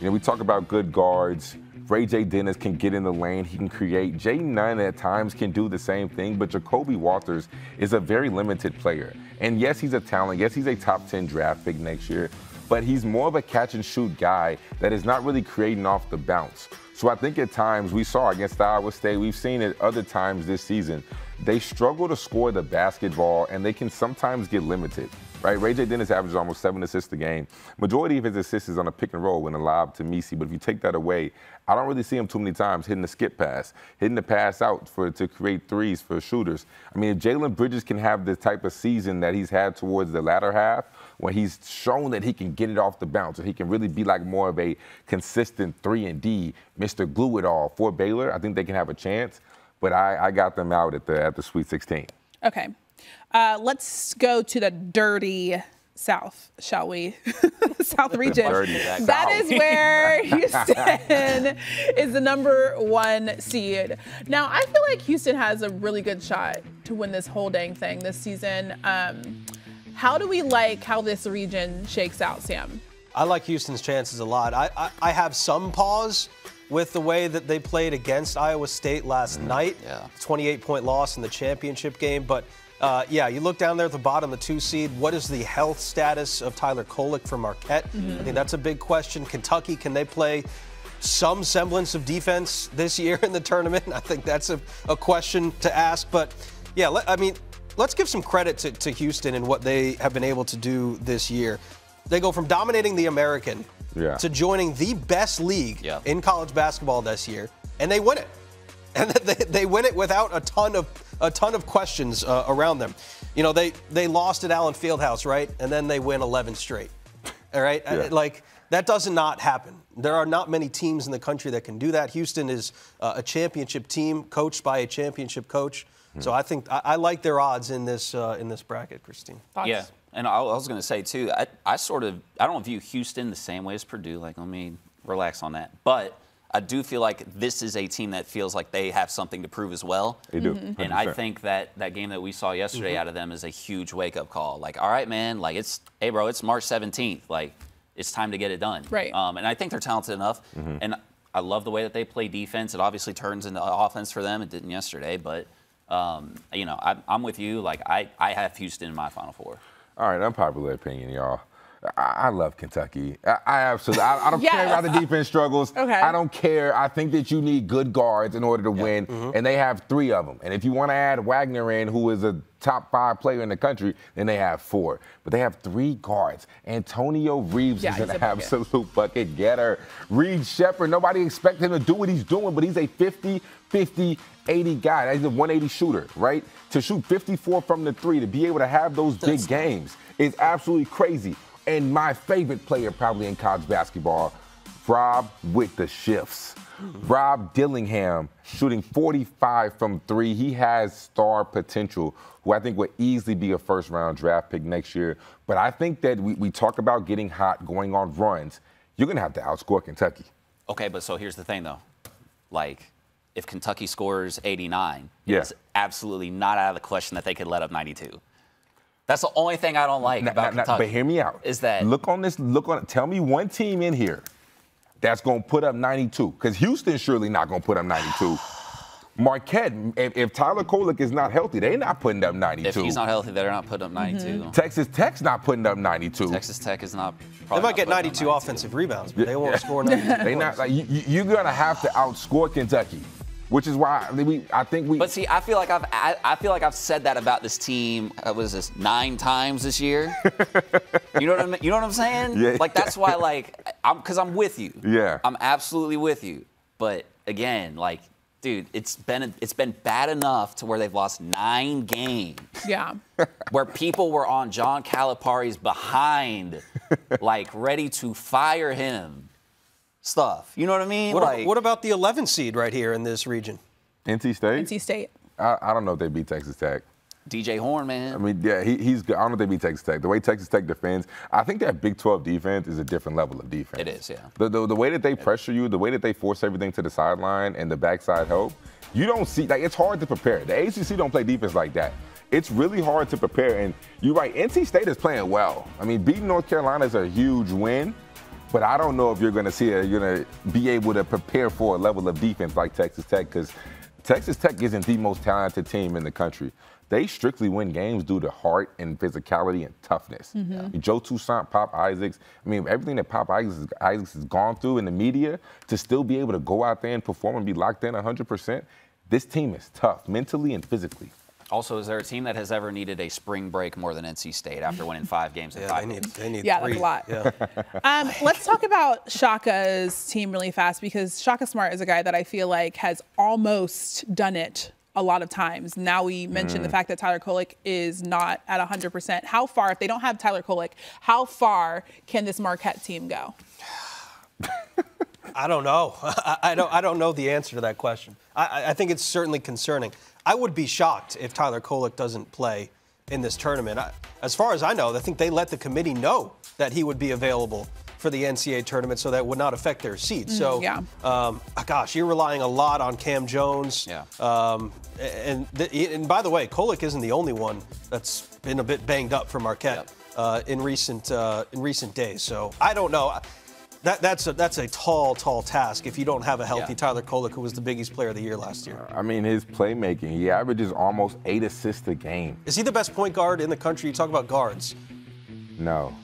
You know, we talk about good guards. Ray J. Dennis can get in the lane. He can create. Jay Nunn at times can do the same thing, but Jacoby Walters is a very limited player. And yes, he's a talent. Yes, he's a top 10 draft pick next year, but he's more of a catch and shoot guy that is not really creating off the bounce. So I think at times we saw against Iowa State, we've seen it other times this season. They struggle to score the basketball and they can sometimes get limited. Right, Ray J. Dennis averages almost seven assists a game. Majority of his assists is on a pick and roll when a lob to Missi. But if you take that away, I don't really see him too many times hitting the skip pass, hitting the pass out for to create threes for shooters. I mean, if Jalen Bridges can have the type of season that he's had towards the latter half, when he's shown that he can get it off the bounce, or he can really be like more of a consistent three and D, Mr. Glue It All for Baylor, I think they can have a chance. But I, I got them out at the at the Sweet 16. Okay. Uh, let's go to the dirty South, shall we? South region. Dirty That South. is where Houston is the number one seed. Now, I feel like Houston has a really good shot to win this whole dang thing this season. Um, how do we like how this region shakes out, Sam? I like Houston's chances a lot. I, I, I have some pause with the way that they played against Iowa State last night. yeah. 28 point loss in the championship game. But uh, yeah, you look down there at the bottom, the two seed. What is the health status of Tyler Kolek from Marquette? I think that's a big question. Kentucky, can they play some semblance of defense this year in the tournament? I think that's a, a question to ask. But yeah, let, I mean, let's give some credit to, to Houston and what they have been able to do this year. They go from dominating the American Yeah. to joining the best league Yeah. in college basketball this year, and they win it. And they, they win it without a ton of a ton of questions uh, around them. You know, they they lost at Allen Fieldhouse, right? And then they win 11 straight. All right, Uh, Yeah. like that does not happen. There are not many teams in the country that can do that. Houston is uh, a championship team, coached by a championship coach. So I think I, I like their odds in this uh, in this bracket, Christine. Thoughts? Yeah, and I, I was going to say too. I, I sort of I don't view Houston the same way as Purdue. Like, let me relax on that. But I do feel like this is a team that feels like they have something to prove as well. They do. Mm-hmm. And I think that that game that we saw yesterday out of them is a huge wake up call. Like, all right, man, like it's hey, bro, it's March 17th. Like, it's time to get it done. Right. Um, and I think they're talented enough. And I love the way that they play defense. It obviously turns into offense for them. It didn't yesterday, but um, you know, I, I'm with you. Like, I, I have Houston in my Final Four. All right, unpopular opinion, y'all. I, I love Kentucky. I, I absolutely. I, I don't care about the defense struggles. Okay. I don't care. I think that you need good guards in order to win, mm-hmm. and they have three of them. And if you want to add Wagner in, who is a top five player in the country, then they have four. But they have three guards. Antonio Reeves Yeah, is an a bucket. absolute bucket getter. Reed Sheppard, nobody expected him to do what he's doing, but he's a 50, 50, 80 guy. He's a 180 shooter, right? To shoot 54 from the three, to be able to have those big games is absolutely crazy. And my favorite player probably in college basketball, Rob with the shifts. Rob Dillingham shooting 45 from three. He has star potential, who I think would easily be a first round draft pick next year. But I think that we, we talk about getting hot, going on runs. You're going to have to outscore Kentucky. Okay, but so here's the thing though. Like, if Kentucky scores 89, Yeah. it's absolutely not out of the question that they could let up 92. That's the only thing I don't like Now- about now- now, Kentucky. but hear me out. Is that look on this? Look on. Tell me one team in here that's going to put up 92. Because Houston's surely not going to put up 92. Marquette, if, if Tyler Kolek is not healthy, they're not putting up 92. if he's not healthy, they're not putting up 92. Mm-hmm. Texas Tech's not putting up 92. Texas Tech is not. They might not get putting up 92 offensive rebounds, but they won't score 92 They not like you, you- you're gonna have to outscore Kentucky, which is why I, we, I think we. But see, I feel like I've I, I feel like I've said that about this team. Uh, what is this nine times this year? you know what I'm you know what I'm saying? Yeah. Like that's why like I'm because I'm with you. Yeah. I'm absolutely with you. But again, like, dude, it's been it's been bad enough to where they've lost nine games. Yeah. where people were on John Calipari's behind, like ready to fire him. Stuff. You know what I mean? What, like, what about the 11 seed right here in this region? NC State. NC State. I, I don't know if they beat Texas Tech. DJ Horne, man? I mean, yeah, he, he's good. I don't know if they beat Texas Tech. The way Texas Tech defends, I think that Big 12 defense is a different level of defense. It is, yeah. The, the, the way that they pressure you, the way that they force everything to the sideline and the backside help, you don't see, like, it's hard to prepare. The ACC don't play defense like that. It's really hard to prepare. And you're right, NC State is playing well. I mean, beating North Carolina is a huge win, but I don't know if you're going to see it. You're going to be able to prepare for a level of defense like Texas Tech because Texas Tech isn't the most talented team in the country. They strictly win games due to heart and physicality and toughness. Mm-hmm. Mean, Joe Toussaint, Pop Isaacs, I mean, everything that Pop Isaacs, Isaacs has gone through in the media to still be able to go out there and perform and be locked in 100%, this team is tough mentally and physically. Also, is there a team that has ever needed a spring break more than NC State after winning five games in Yeah, five they need, games? they need Yeah, three. that's a lot. Yeah. Um, let's talk about Shaka's team really fast because Shaka Smart is a guy that I feel like has almost done it a lot of times. Now we mentioned the fact that Tyler Kolek is not at 100%. How far, if they don't have Tyler Kolek, how far can this Marquette team go? I don't know. I, I don't. I don't know the answer to that question. I- I, I think it's certainly concerning. I would be shocked if Tyler Kolek doesn't play in this tournament. I, as far as I know, I think they let the committee know that he would be available for the NCAA tournament, so that would not affect their seat. so, yeah. um, gosh, you're relying a lot on Cam Jones. Yeah. Um, and th- and by the way, Kolek isn't the only one that's been a bit banged up for Marquette Yep. uh, in recent uh, in recent days. So I don't know. That, that's a that's a tall, tall task if you don't have a healthy Yeah. Tyler Kolek, who was the Big East Player of the Year last year. I mean, his playmaking, he averages almost eight assists a game. Is he the best point guard in the country? You talk about guards. No,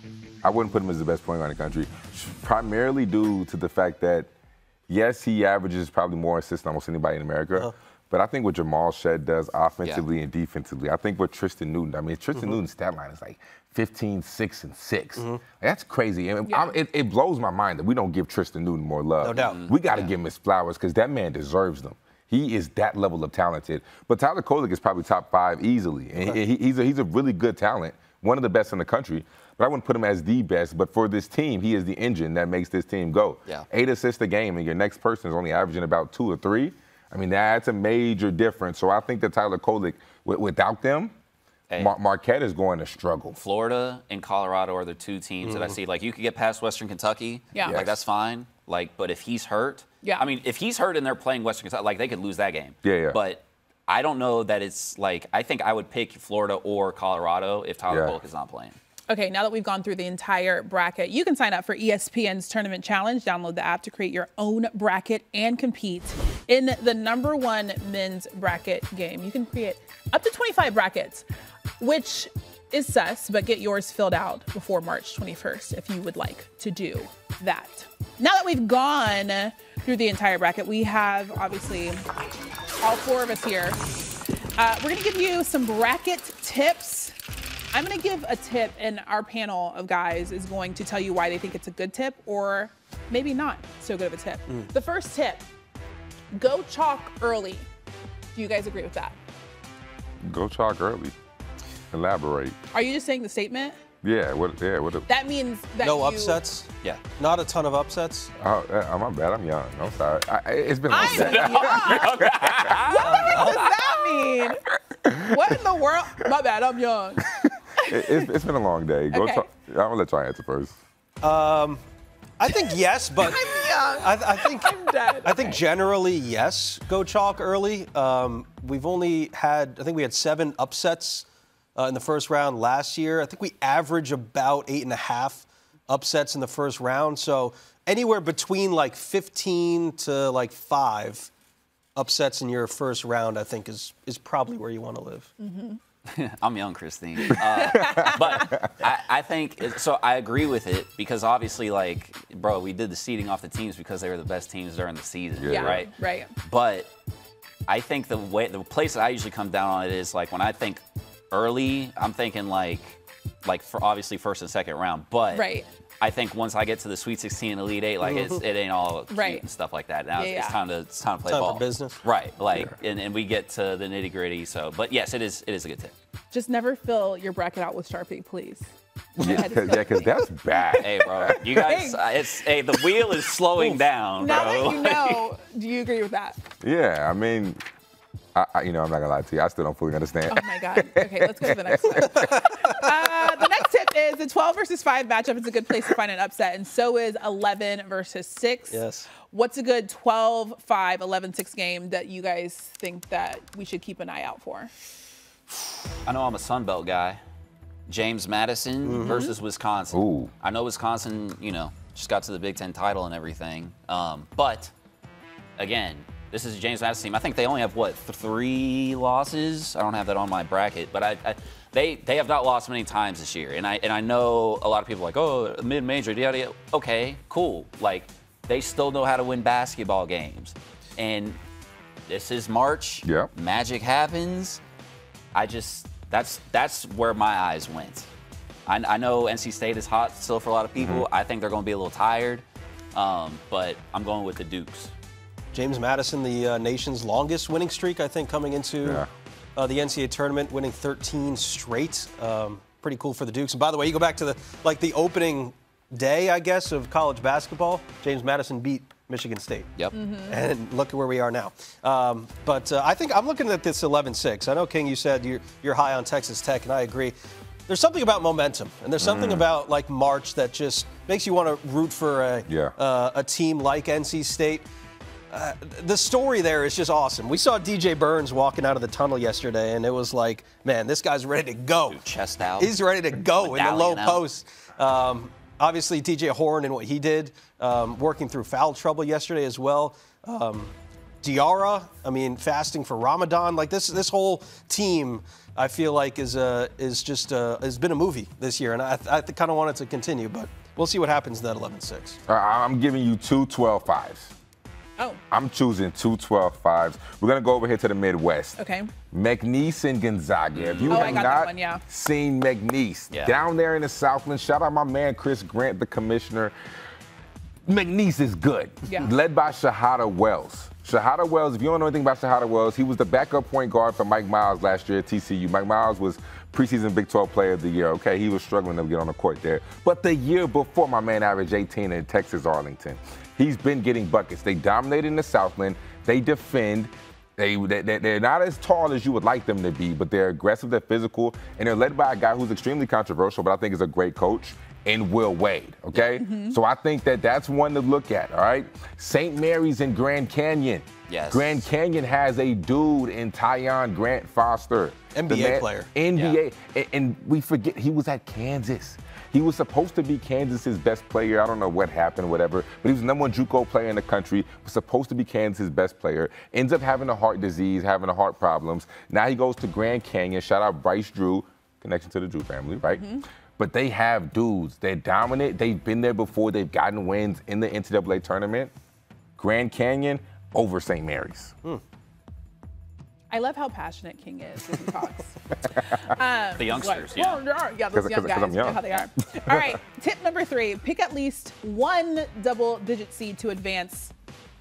I wouldn't put him as the best point guard in the country, primarily due to the fact that, yes, he averages probably more assists than almost anybody in America. Uh-huh. But I think what Jamal Shead does offensively and defensively, I think what Tristan Newton, I mean, Tristan mm-hmm. Newton's stat line is like 15, 6, and 6. Mm-hmm. That's crazy. And Yeah. It, it blows my mind that we don't give Tristan Newton more love. No doubt. We got to give him his flowers because that man deserves them. He is that level of talented. But Tyler Kolek is probably top five easily. And he, he's, a, he's a really good talent, one of the best in the country. But I wouldn't put him as the best. But for this team, he is the engine that makes this team go. Yeah. Eight assists a game, and your next person is only averaging about two or three. I mean, that's a major difference. So I think that Tyler Kolek, wi- without them, Hey. Mar- Marquette is going to struggle. Florida and Colorado are the two teams that I mm-hmm. see. Like you could get past Western Kentucky, Yeah. like that's fine. Like, but if he's hurt, Yeah. I mean, if he's hurt and they're playing Western Kentucky, like they could lose that game. Yeah, yeah. But I don't know that it's like I think I would pick Florida or Colorado if Tyler Yeah. Kolek is not playing. Okay, now that we've gone through the entire bracket, you can sign up for E ESPN's Tournament Challenge. Download the app to create your own bracket and compete in the number one men's bracket game. You can create up to 25 brackets, which is sus, but get yours filled out before March 21st if you would like to do that. Now that we've gone through the entire bracket, we have obviously all four of us here. Uh, we're gonna give you some bracket tips. I'm gonna give a tip, and our panel of guys is going to tell you why they think it's a good tip or maybe not so good of a tip. The first tip go chalk early. Do you guys agree with that? Go chalk early. Elaborate. Are you just saying the statement? Yeah, what? Yeah, what? That means that No you- upsets. Yeah. Not a ton of upsets. Oh, uh, my bad. I'm young. I'm sorry. I, I- it's been a long I'm day. young. what does that mean? What in the world? My bad, I'm young. It- it's, it's been a long day. Go Okay. talk. I'm gonna let y'all answer first. Um, I think yes, but I'm young. I, I think I'm dead. I think generally yes. Go chalk early. Um, we've only had I think we had seven upsets uh, in the first round last year. I think we average about eight and a half upsets in the first round. So anywhere between like 15 to like five upsets in your first round, I think is is probably where you want to live. I'm young, Christine. Uh, but I, I think it, so. I agree with it because obviously, like, bro, we did the seeding off the teams because they were the best teams during the season, Yeah. right? Right. But I think the way the place that I usually come down on it is like when I think early, I'm thinking like like for obviously first and second round. But Right. I think once I get to the Sweet 16 and Elite Eight, like it's, it ain't all cute Right. and stuff like that. Now Yeah, it's, it's time to it's time to play Time for ball. business. Right. Like and, and we get to the nitty gritty. So, but yes, it is it is a good tip. Just never fill your bracket out with Sharpie, please. Yeah, because filthy. that's bad. Hey, bro, you guys, uh, it's hey, the wheel is slowing down, Now bro. that you know, do you agree with that? Yeah, I mean, I, I, you know, I'm not gonna lie to you. I still don't fully understand. Oh my God. Okay, let's go to the next one. Uh, the next tip is the 12 versus 5 matchup is a good place to find an upset, and so is 11 versus 6. Yes. What's a good 12 5, 11 6 game that you guys think that we should keep an eye out for? I know I'm a Sun Belt guy. James Madison versus Wisconsin. Ooh. I know Wisconsin, you know, just got to the Big Ten title and everything. Um, but again, this is a James Madison team. I think they only have what th- three losses. I don't have that on my bracket, but I, I they they have not lost many times this year. And I and I know a lot of people are like, oh, mid major, yada yada. Okay, cool. Like they still know how to win basketball games, and this is March. Yep. Magic happens. I just that's that's where my eyes went. I, I know NC State is hot still for a lot of people. Mm-hmm. I think they're going to be a little tired, um, but I'm going with the Dukes. James Madison, the uh, nation's longest winning streak, I think, coming into Yeah. uh, the NCAA tournament, winning 13 straight. Um, pretty cool for the Dukes. And by the way, you go back to the like the opening day, I guess, of college basketball. James Madison beat Michigan State. Yep. And look at where we are now. Um, but uh, I think I'm looking at this 11-6. I know, King, you said you're, you're high on Texas Tech, and I agree. There's something about momentum, and there's something about like March that just makes you want to root for a Yeah. uh, a team like NC State. Uh, the story there is just awesome. We saw DJ Burns walking out of the tunnel yesterday, and it was like, man, this guy's ready to go. Dude, chest out. He's ready to go in the low out. post. Um, obviously, DJ Horne and what he did, um, working through foul trouble yesterday as well. Um, Diarra, I mean, fasting for Ramadan. Like this, this whole team, I feel like is uh, is just uh, has been a movie this year, and I, I kind of want it to continue. But we'll see what happens in that 11-6. Uh, I'm giving you two 12 fives. Oh, I'm choosing two 12 fives. We're going to go over here to the Midwest. okay. McNeese and Gonzaga. If you Oh, have I got that not one, yeah. seen McNeese Yeah. down there in the Southland, shout out my man Chris Grant, the commissioner. McNeese is good. Yeah. Led by Shahada Wells. Shahada Wells, if you don't know anything about Shahada Wells, he was the backup point guard for Mike Miles last year at TCU. Mike Miles was preseason Big 12 player of the year. Okay, he was struggling to get on the court there. But the year before, my man averaged 18 in Texas Arlington. He's been getting buckets. They dominate in the Southland. They defend. They, they, they're not as tall as you would like them to be, but they're aggressive, they're physical, and they're led by a guy who's extremely controversial, but I think is a great coach in Will Wade, okay? Mm-hmm. So I think that that's one to look at, all right? St. Mary's in Grand Canyon. Yes. Grand Canyon has a dude in Tyon Grant Foster. NBA player. NBA. And, and we forget he was at Kansas. He was supposed to be Kansas's best player. I don't know what happened, whatever. But he was the number one JUCO player in the country. Was supposed to be Kansas's best player. Ends up having a heart disease, having a heart problems. Now he goes to Grand Canyon. Shout out Bryce Drew, connection to the Drew family, right? Mm-hmm. But they have dudes. They're dominant. They've been there before. They've gotten wins in the NCAA tournament. Grand Canyon over St. Mary's. Hmm. I love how passionate King is when he talks. The youngsters, Like, yeah. "Oh, yeah, yeah, 'Cause- those young 'cause- 'cause guys, I'm young. how they are. All right, tip number three: pick at least one double-digit seed to advance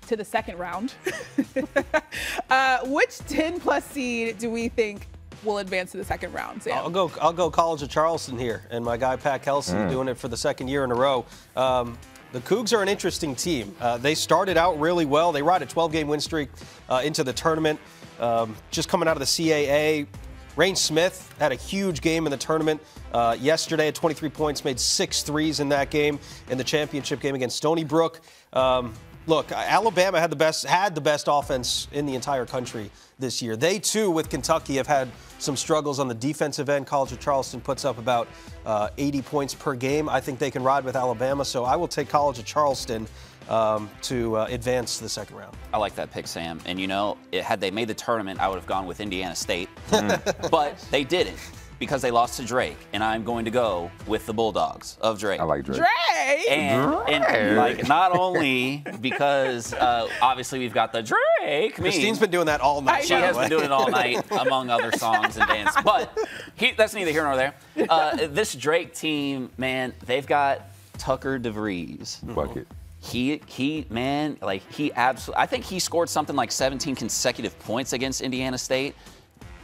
to the second round. uh, which 10-plus seed do we think will advance to the second round? Sam? I'll go. I'll go College of Charleston here, and my guy Pat Kelsey doing it for the second year in a row. Um, the Cougs are an interesting team. Uh, they started out really well. They ride a 12-game win streak uh, into the tournament. Um, just coming out of the CAA, Reyne Smith had a huge game in the tournament uh, yesterday at 23 points, made six threes in that game in the championship game against Stony Brook. Um, look, Alabama had the best had the best offense in the entire country this year. They too, with Kentucky, have had some struggles on the defensive end. College of Charleston puts up about uh, 80 points per game. I think they can ride with Alabama, so I will take College of Charleston um, to uh, advance to the second round. I like that pick, Sam. And you know, it, had they made the tournament, I would have gone with Indiana State. but they didn't because they lost to Drake. And I'm going to go with the Bulldogs of Drake. I like Drake. Dre. And, and Drake. like not only because uh, obviously we've got the Drake meme. Christine's been doing that all night. She by has way. been doing it all night, among other songs and dance. But he, that's neither here nor there. Uh, this Drake team, man, they've got Tucker DeVries. Bucket. He, he, man, like he absolutely. I think he scored something like 17 consecutive points against Indiana State.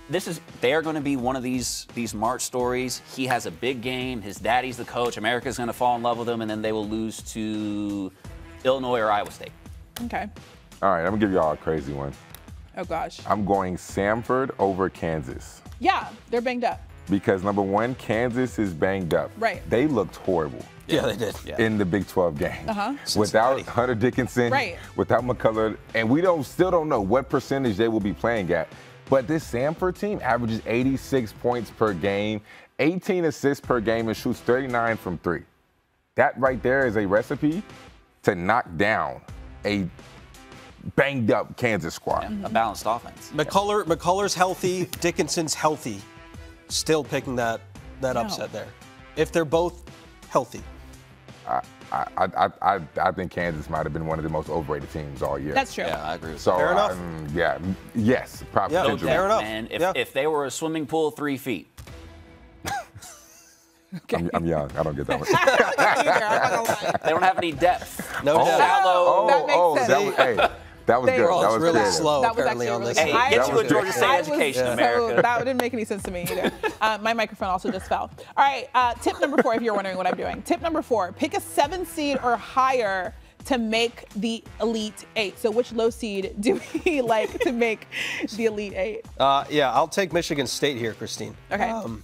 This is they are going to be one of these these March stories. He has a big game. His daddy's the coach. America's going to fall in love with him, and then they will lose to Illinois or Iowa State. Okay. All right, I'm gonna give y'all a crazy one. Oh gosh. I'm going Samford over Kansas Yeah, they're banged up. Because number one, Kansas is banged up. Right. They looked horrible Yeah, they did. Yeah. in the Big 12 game. Uh-huh. Without Cincinnati. Hunter Dickinson, Right. without McCullar, and we don't still don't know what percentage they will be playing at. But this Samford team averages 86 points per game, 18 assists per game, and shoots 39 from three. That right there is a recipe to knock down a banged up Kansas squad. A balanced offense. McCullar, McCullar's healthy, Dickinson's healthy. Still picking that that No. upset there. If they're both healthy. I, I, I, I think Kansas might have been one of the most overrated teams all year. That's true. Yeah, I agree with so Fair enough. um, yeah, yes, probably. Yeah, potentially. fair enough. Man, if, Yeah. if they were a swimming pool three feet, I'm, I'm young. I don't get that one. Either, I'm not gonna lie. they don't have any depth. No doubt. Shallow. That makes oh, sense. that was, hey, that was They- good. That was really creative. slow. That was apparently, actually on really this. Hey, I- get you a Georgia. State I was education, so- that didn't make any sense to me either. Uh, my microphone also just fell. All right, uh, tip number four, if you're wondering what I'm doing. Tip number four, pick a seven seed or higher to make the Elite Eight. So which low seed do we like to make the Elite Eight? Uh, yeah, I'll take Michigan State here, Christine. Okay. Um,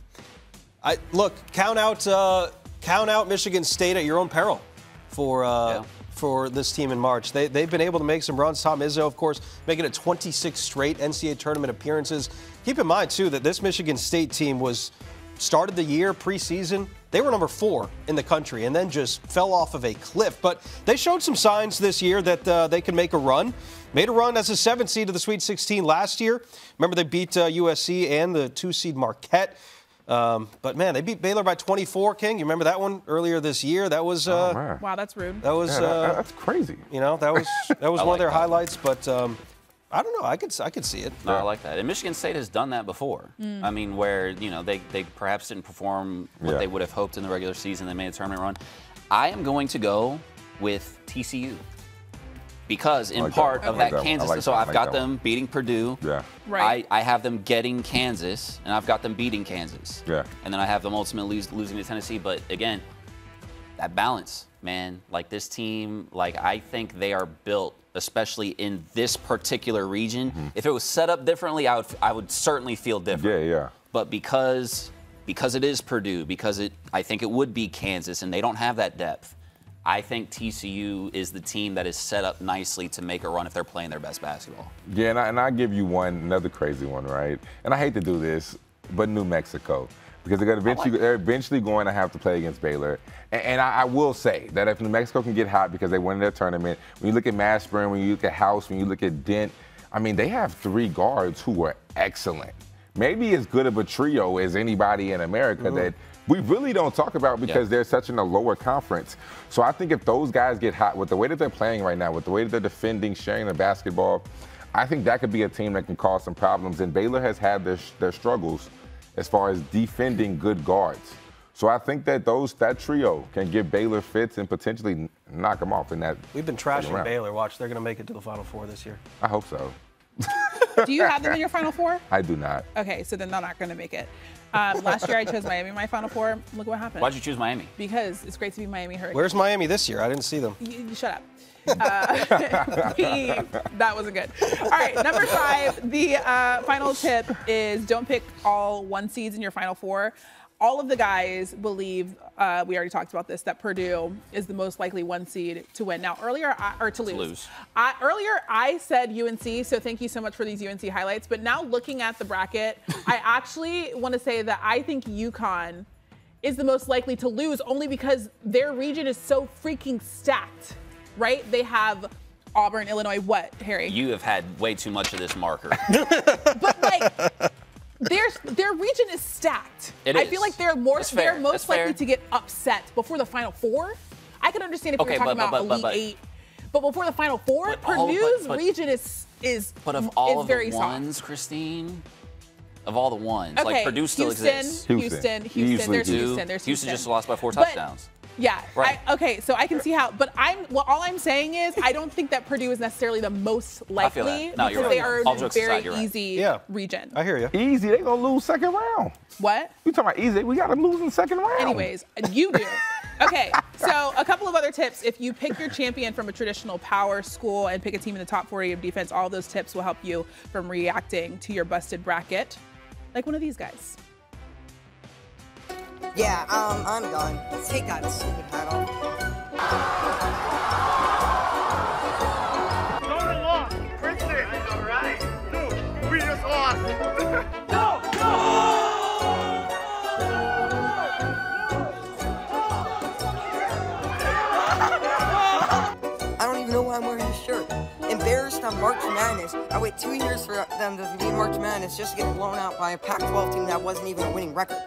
I look count out uh, count out Michigan State at your own peril for uh, Yeah. For this team in March. They they've been able to make some runs. Tom Izzo, of course, making it 26 straight NCAA tournament appearances. Keep in mind too that this Michigan State team was started the year preseason. They were number four in the country and then just fell off of a cliff. But they showed some signs this year that uh, they can make a run. Made a run as a seven seed to the Sweet 16 last year. Remember they beat uh, USC and the two seed Marquette. Um, but man, they beat Baylor by 24. King, you remember that one earlier this year? That was uh, Oh. Wow, that's rude. that was Yeah, that- uh, that's crazy. you know that was that was one like of their that. highlights. But um, I don't know. I could I could see it. No, I like that. And Michigan State has done that before. I mean, where you know they, they perhaps didn't perform what Yeah. they would have hoped in the regular season. They made a tournament run. I am going to go with TCU because in like part one. of like that that Kansas. like so that. I I've like got that them beating Purdue. Yeah. Right. I, I have them getting Kansas, and I've got them beating Kansas. Yeah. And then I have them ultimately losing to Tennessee. But again, that balance, man. Like this team, like I think they are built, especially in this particular region. Mm-hmm. If it was set up differently, I would I would certainly feel different. Yeah, yeah. But because because it is Purdue, because it I think it would be Kansas, and they don't have that depth. I think TCU is the team that is set up nicely to make a run if they're playing their best basketball. Yeah, and I, and I give you one, another crazy one, right? And I hate to do this, but New Mexico. Because they're, gonna eventually, like they're eventually going to have to play against Baylor. And, and I, I will say that if New Mexico can get hot because they won their tournament, when you look at Mashburn, when you look at House, when you look at Dent, I mean, they have three guards who are excellent. Maybe as good of a trio as anybody in America mm-hmm. that we really don't talk about because Yeah. they're such in a lower conference. So I think if those guys get hot with the way that they're playing right now, with the way that they're defending, sharing the basketball, I think that could be a team that can cause some problems. And Baylor has had their, their struggles as far as defending good guards. So I think that those that trio can give Baylor fits and potentially knock them off in that. We've been trashing. Baylor. Watch, they're going to make it to the Final Four this year. I hope so. Do you have them in your Final Four? I do not. Okay, so then they're not going to make it. Um, last year I chose Miami in my Final Four. Look what happened. Why'd you choose Miami? Because it's great to be Miami Hurricanes. Where's Miami this year? I didn't see them. You, you shut up. Uh, we, that wasn't good. All right, number five. The uh, final tip is don't pick all one seeds in your final four. All of the guys believe uh, we already talked about this that Purdue is the most likely one seed to win. Now earlier I, or to lose. lose. I, earlier I said UNC, so thank you so much for these UNC highlights. But now looking at the bracket, I actually want to say that I think UConn is the most likely to lose only because their region is so freaking stacked, right? They have Auburn, Illinois, what, Harry? You have had way too much of this marker. but like their their region is stacked. It I is. feel like they're more That's they're most That's likely fair. to get upset before the final four. I can understand if Okay, you're talking but- about but- but- Elite but- Eight. But before the final four, But all- but- Purdue's but- region is is But of all is of very the soft. ones, Christine, of all the ones, Okay, like Purdue still Houston, exists. Houston, Houston. Houston, Easily There's Houston. Houston. There's Houston Houston. just lost by four But- touchdowns. Yeah. Right. I, okay, so I can see how, but I'm well. All I'm saying is I don't think that Purdue is necessarily the most likely. No, you're because they right. are a very aside, you're right. easy Yeah. region. I hear you. Easy, they gonna lose second round. What? You talking about easy? We got them losing second round. Anyways, you do. Okay, so a couple of other tips. If you pick your champion from a traditional power school and pick a team in the top 40 of defense, all those tips will help you from reacting to your busted bracket, like one of these guys. Yeah, um, I'm done. Take that stupid hat. On March Madness. I wait two years for them to be March Madness just to get blown out by a Pac-12 team that wasn't even a winning record.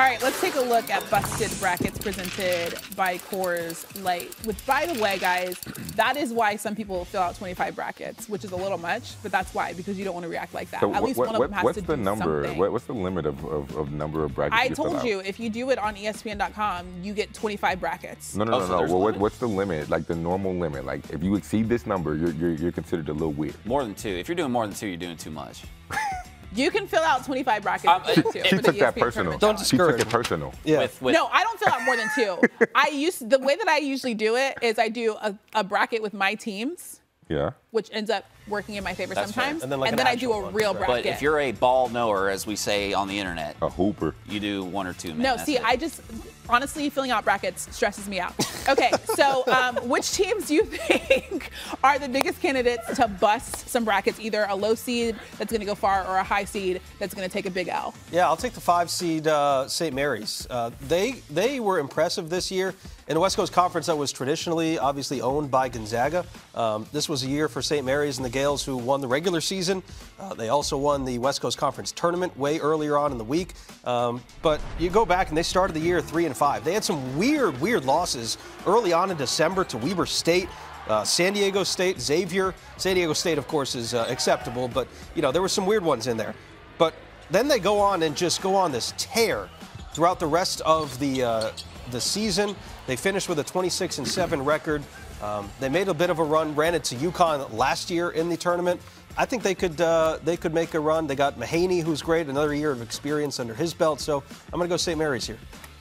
All right, let's take a look at busted brackets presented by Coors Light. Which, by the way, guys, that is why some people fill out 25 brackets, which is a little much, but that's why because you don't want to react like that. So At least what- one of them has what's to the do number? something. What, what's the limit of, of, of number of brackets? I you fill told out? you if you do it on ESPN.com, you get 25 brackets. No, no, Oh, no, so no. Well, what, what's the limit? Like the normal limit? Like if you exceed this number, you're, you're, you're considered a little weird. More than two. If you're doing more than two, you're doing too much. You can fill out 25 brackets. Um, if you want She for the took that personal. Don't challenge. She took it me. personal. Yeah. With, with No, I don't fill out more than two. I used the way that I usually do it is I do a, a bracket with my teams, Yeah. Which ends up working in my favor That's fair. sometimes, And then, like, an I do a one. real But bracket. but if you're a ball knower, as we say on the internet, A hooper. you do one or two. Men. no, That's see, it. I just honestly filling out brackets stresses me out. Okay, so um, which teams do you think are the biggest candidates to bust some brackets? Either a low seed that's going to go far, or a high seed that's going to take a big L. Yeah, I'll take the five seed uh, St. Mary's. Uh, they they were impressive this year in a West Coast Conference that was traditionally obviously owned by Gonzaga. Um, this was a year for St. Mary's and the Gaels who won the regular season. Uh, they also won the West Coast Conference tournament way earlier on in the week. Um, but you go back and they started the year three and five. They had some weird weird losses early on in December to Weber State. Uh, San Diego State, Xavier. San Diego State, of course, is uh, acceptable, but you know there were some weird ones in there. But then they go on and just go on this tear throughout the rest of the uh, the season. They finished with a 26 and 7 record. Um, they made a bit of a run, ran into UConn last year in the tournament. I think they could uh, they could make a run. They got Mahaney, who's great, another year of experience under his belt. So I'm going to go St. Mary's here.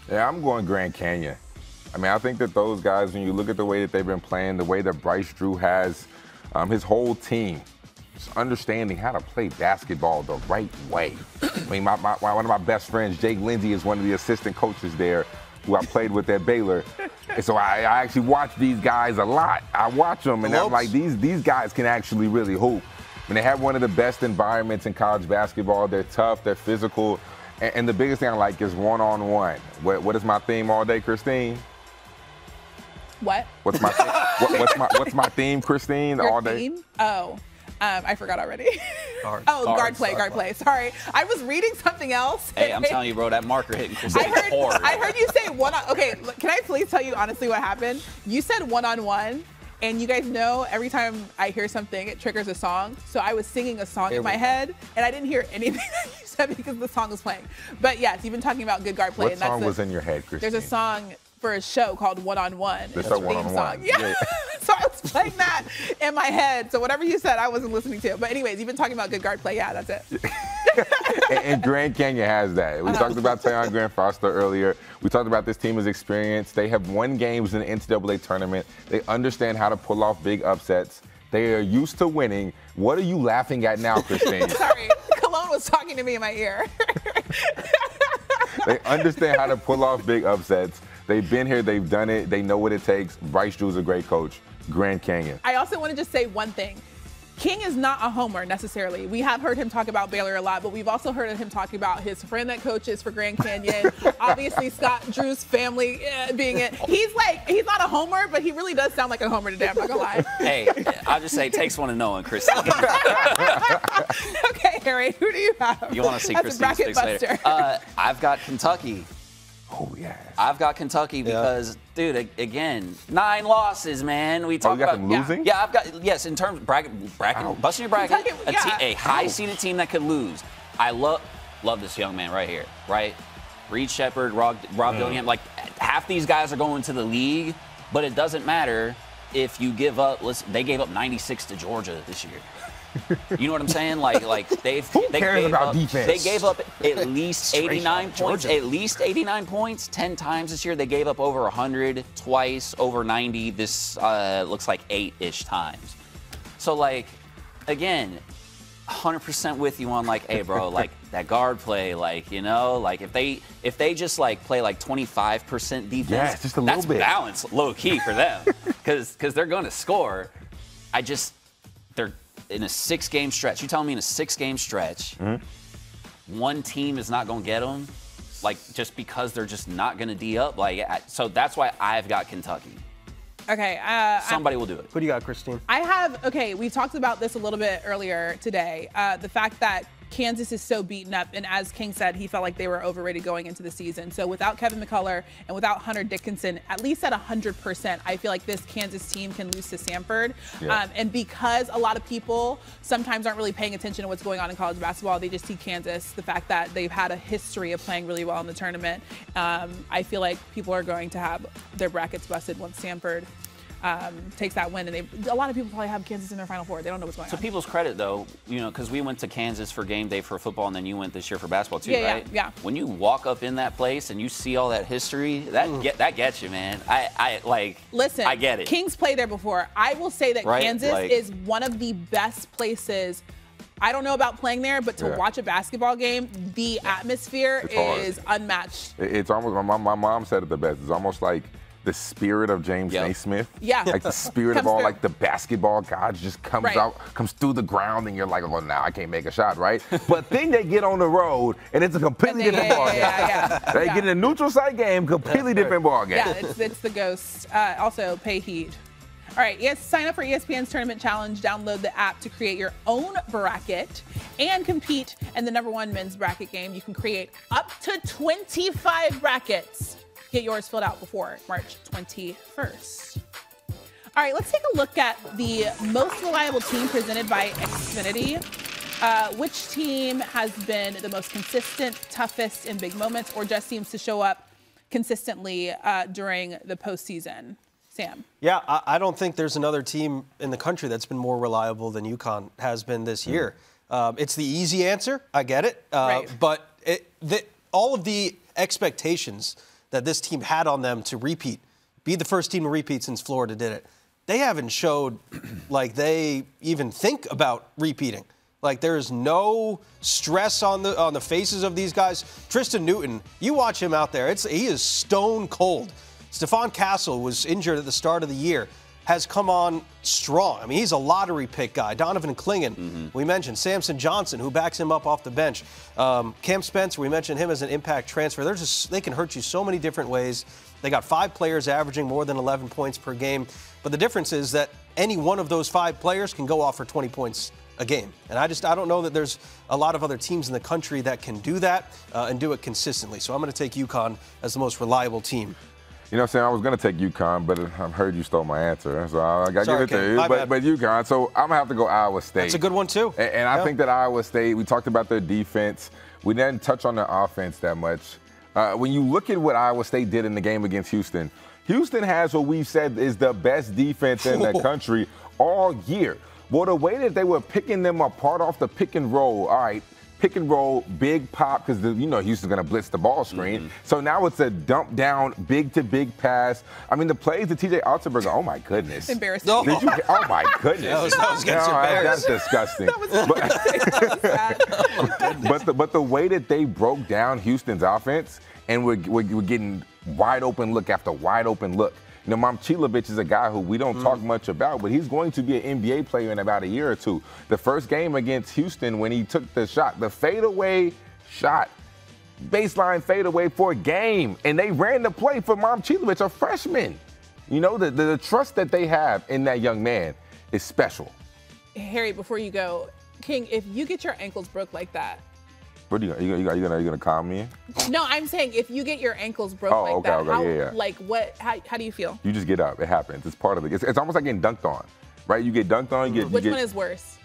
Yeah, I'm going Grand Canyon. I mean, I think that those guys, when you look at the way that they've been playing, the way that Bryce Drew has um, his whole team, just understanding how to play basketball the right way. I mean, my, my, one of my best friends, Jake Lindsay, is one of the assistant coaches there who I played with at Baylor. And so I, I actually watch these guys a lot. I watch them, and I'm like, these, these guys can actually really hoop. I mean, they have one of the best environments in college basketball. They're tough, they're physical. And, and the biggest thing I like is one on one. What, what is my theme all day, Christine? What? What's my what, what's my what's my theme, Christine? Your all day. theme? Oh, um, I forgot already. Guard. oh, guard, Guard, play, guard play. Sorry, I was reading something else. Hey, I'm telling you, bro, that marker hitting I heard, hard. I heard you say one on. Okay, can I please tell you honestly what happened? You said one on one, and you guys know every time I hear something, it triggers a song. So I was singing a song Here in my go. head, and I didn't hear anything that you said because the song was playing. But yes, you've been talking about good guard play, What and that's song the- was in your head, Christine? There's a song for a show called One on One. There's It's a theme One-on-One. song. Yeah. Yeah. so I was playing that in my head. So whatever you said, I wasn't listening to. But anyways, you've been talking about good guard play. Yeah, that's it. and, and Grand Canyon has that. We Uh-huh. talked about Tyon Grant Foster earlier. We talked about this team as experience. They have won games in the NCAA tournament. They understand how to pull off big upsets. They are used to winning. What are you laughing at now, Christine? Sorry, Cologne was talking to me in my ear. they understand how to pull off big upsets. They've been here, they've done it, they know what it takes. Bryce Drew's a great coach. Grand Canyon. I also want to just say one thing. King is not a homer necessarily. We have heard him talk about Baylor a lot, but we've also heard him talking about his friend that coaches for Grand Canyon. Obviously, Scott Drew's family uh, being it. He's like, he's not a homer, but he really does sound like a homer today. I'm not gonna lie. hey, I'll just say it takes one to know one, Christine. okay, Harry, who do you have? You want to see As a Christine's bracket picks later? Uh, I've got Kentucky. Oh, yeah. I've got Kentucky because, dude, again, nine losses, man. We talk Oh, you got about them losing? Yeah, I've got yes. In terms of bracket, bracket, Ow. busting your bracket, Kentucky, a, yeah. te- a high-seeded team that could lose. I love love this young man right here, right? Reed Sheppard, Rob, Rob Mm. Dillingham. Like half these guys are going to the league, but it doesn't matter if you give up. Listen, they gave up 96 to Georgia this year. You know what I'm saying? Like, like they've Who they cares gave about up, defense? They gave up at least 89 points. Georgia. At least 89 points 10 times this year. They gave up over 100 twice, over 90. This uh, looks like eight-ish times. So like, again, 100% with you on like, hey, bro, like that guard play, like you know, like if they if they just like play like 25% defense, Yeah, just a little that's bit. balance, low key for them, because because they're going to score. I just they're in a six game stretch. You telling me in a six game stretch, one team is not going to get them, like just because they're just not going to d up. Like I- so that's why I've got Kentucky. Okay, uh, I- Somebody will do it. Who do you got, Christine? I have, okay, we talked about this a little bit earlier today. Uh, the fact that Kansas is so beaten up, and as King said, he felt like they were overrated going into the season. So without Kevin McCullar and without Hunter Dickinson, at least at 100%, I feel like this Kansas team can lose to Samford. Yeah. Um, and because a lot of people sometimes aren't really paying attention to what's going on in college basketball, they just see Kansas, the fact that they've had a history of playing really well in the tournament. Um, I feel like people are going to have their brackets busted once Samford um, takes that win. And they, a lot of people probably have Kansas in their Final Four. They don't know what's going To on. people's credit, though, you know, because we went to Kansas for game day for football, and then you went this year for basketball too, Yeah, yeah, right? yeah. When you walk up in that place and you see all that history, that get that gets you, man. I, I like. Listen, I get it. Kings played there before. I will say that Right? Kansas Like- is one of the best places. I don't know about playing there, but to Yeah. watch a basketball game, the atmosphere It's hard. is unmatched. It's almost my, my mom said it the best. It's almost like the spirit of James Yep. Naismith. Yeah. Like the spirit of all through. like the basketball gods just comes Right. out, comes through the ground, and you're like, well, now I can't make a shot, right? but then they get on the road, and it's a completely they- different yeah, ball yeah, game. yeah, yeah. They Yeah. get in a neutral site game, completely different ball game. Yeah, it's, it's the ghost. Uh, also, pay heed. All right, yes, sign up for ESPN's Tournament Challenge. Download the app to create your own bracket and compete in the number one men's bracket game. You can create up to 25 brackets. Get yours filled out before March 21st. All right, let's take a look at the most reliable team presented by Xfinity. Uh, which team has been the most consistent, toughest in big moments, or just seems to show up consistently uh, during the postseason? Sam. Yeah, I, I don't think there's another team in the country that's been more reliable than UConn has been this year. Um, it's the easy answer. I get it. Uh, Right. But it, the, all of the expectations that this team had on them to repeat, be the first team to repeat since Florida did it, they haven't showed like they even think about repeating. Like there is no stress on the on the faces of these guys. Tristan Newton, you watch him out there. It's he is stone cold. Stephon Castle was injured at the start of the year, has come on strong. I mean, he's a lottery pick guy. Donovan Clingan, we mentioned. Samson Johnson, who backs him up off the bench. Um, Cam Spencer, we mentioned him as an impact transfer. They're just they can hurt you so many different ways. They got five players averaging more than 11 points per game. But the difference is that any one of those five players can go off for 20 points a game. And I just I don't know that there's a lot of other teams in the country that can do that uh, and do it consistently. So I'm going to take UConn as the most reliable team. You know what I'm saying? I was going to take UConn, but I've heard you stole my answer. So I got to give it Ken. to My you. But, bad. but UConn. So I'm going to have to go Iowa State. That's a good one too. And, and I Yeah. think that Iowa State, we talked about their defense. We didn't touch on their offense that much. Uh, when you look at what Iowa State did in the game against Houston, Houston has what we've said is the best defense in the country all year. Well, the way that they were picking them apart off the pick and roll, all right, pick and roll, big pop, because you know Houston's going to blitz the ball screen. Mm-hmm. So now it's a dump down, big to big pass. I mean, the plays to TJ Otzelberger, oh my goodness. Embarrassing. No. Did you? Oh my goodness! That was- that was No, against your that's Bears. disgusting. But- oh, but the, but the way that they broke down Houston's offense and we're, we're, we're getting wide open look after wide open look. You know, Momcilovic is a guy who we don't talk mm. much about, but he's going to be an NBA player in about a year or two. The first game against Houston, when he took the shot, the fadeaway shot, baseline fadeaway for a game, and they ran the play for Momcilovic, a freshman. You know, the, the, the trust that they have in that young man is special. Harry, before you go, King, if you get your ankles broke like that, What are you, are you, are you, you gonna, are you gonna calm me? no, I'm saying if you get your ankles broke Oh, like okay, that, okay, how, yeah, yeah. like what? How, how do you feel? You just get up. It happens. It's part of it. It's, it's almost like getting dunked on, right? You get dunked on. You get. Which you get, one is worse?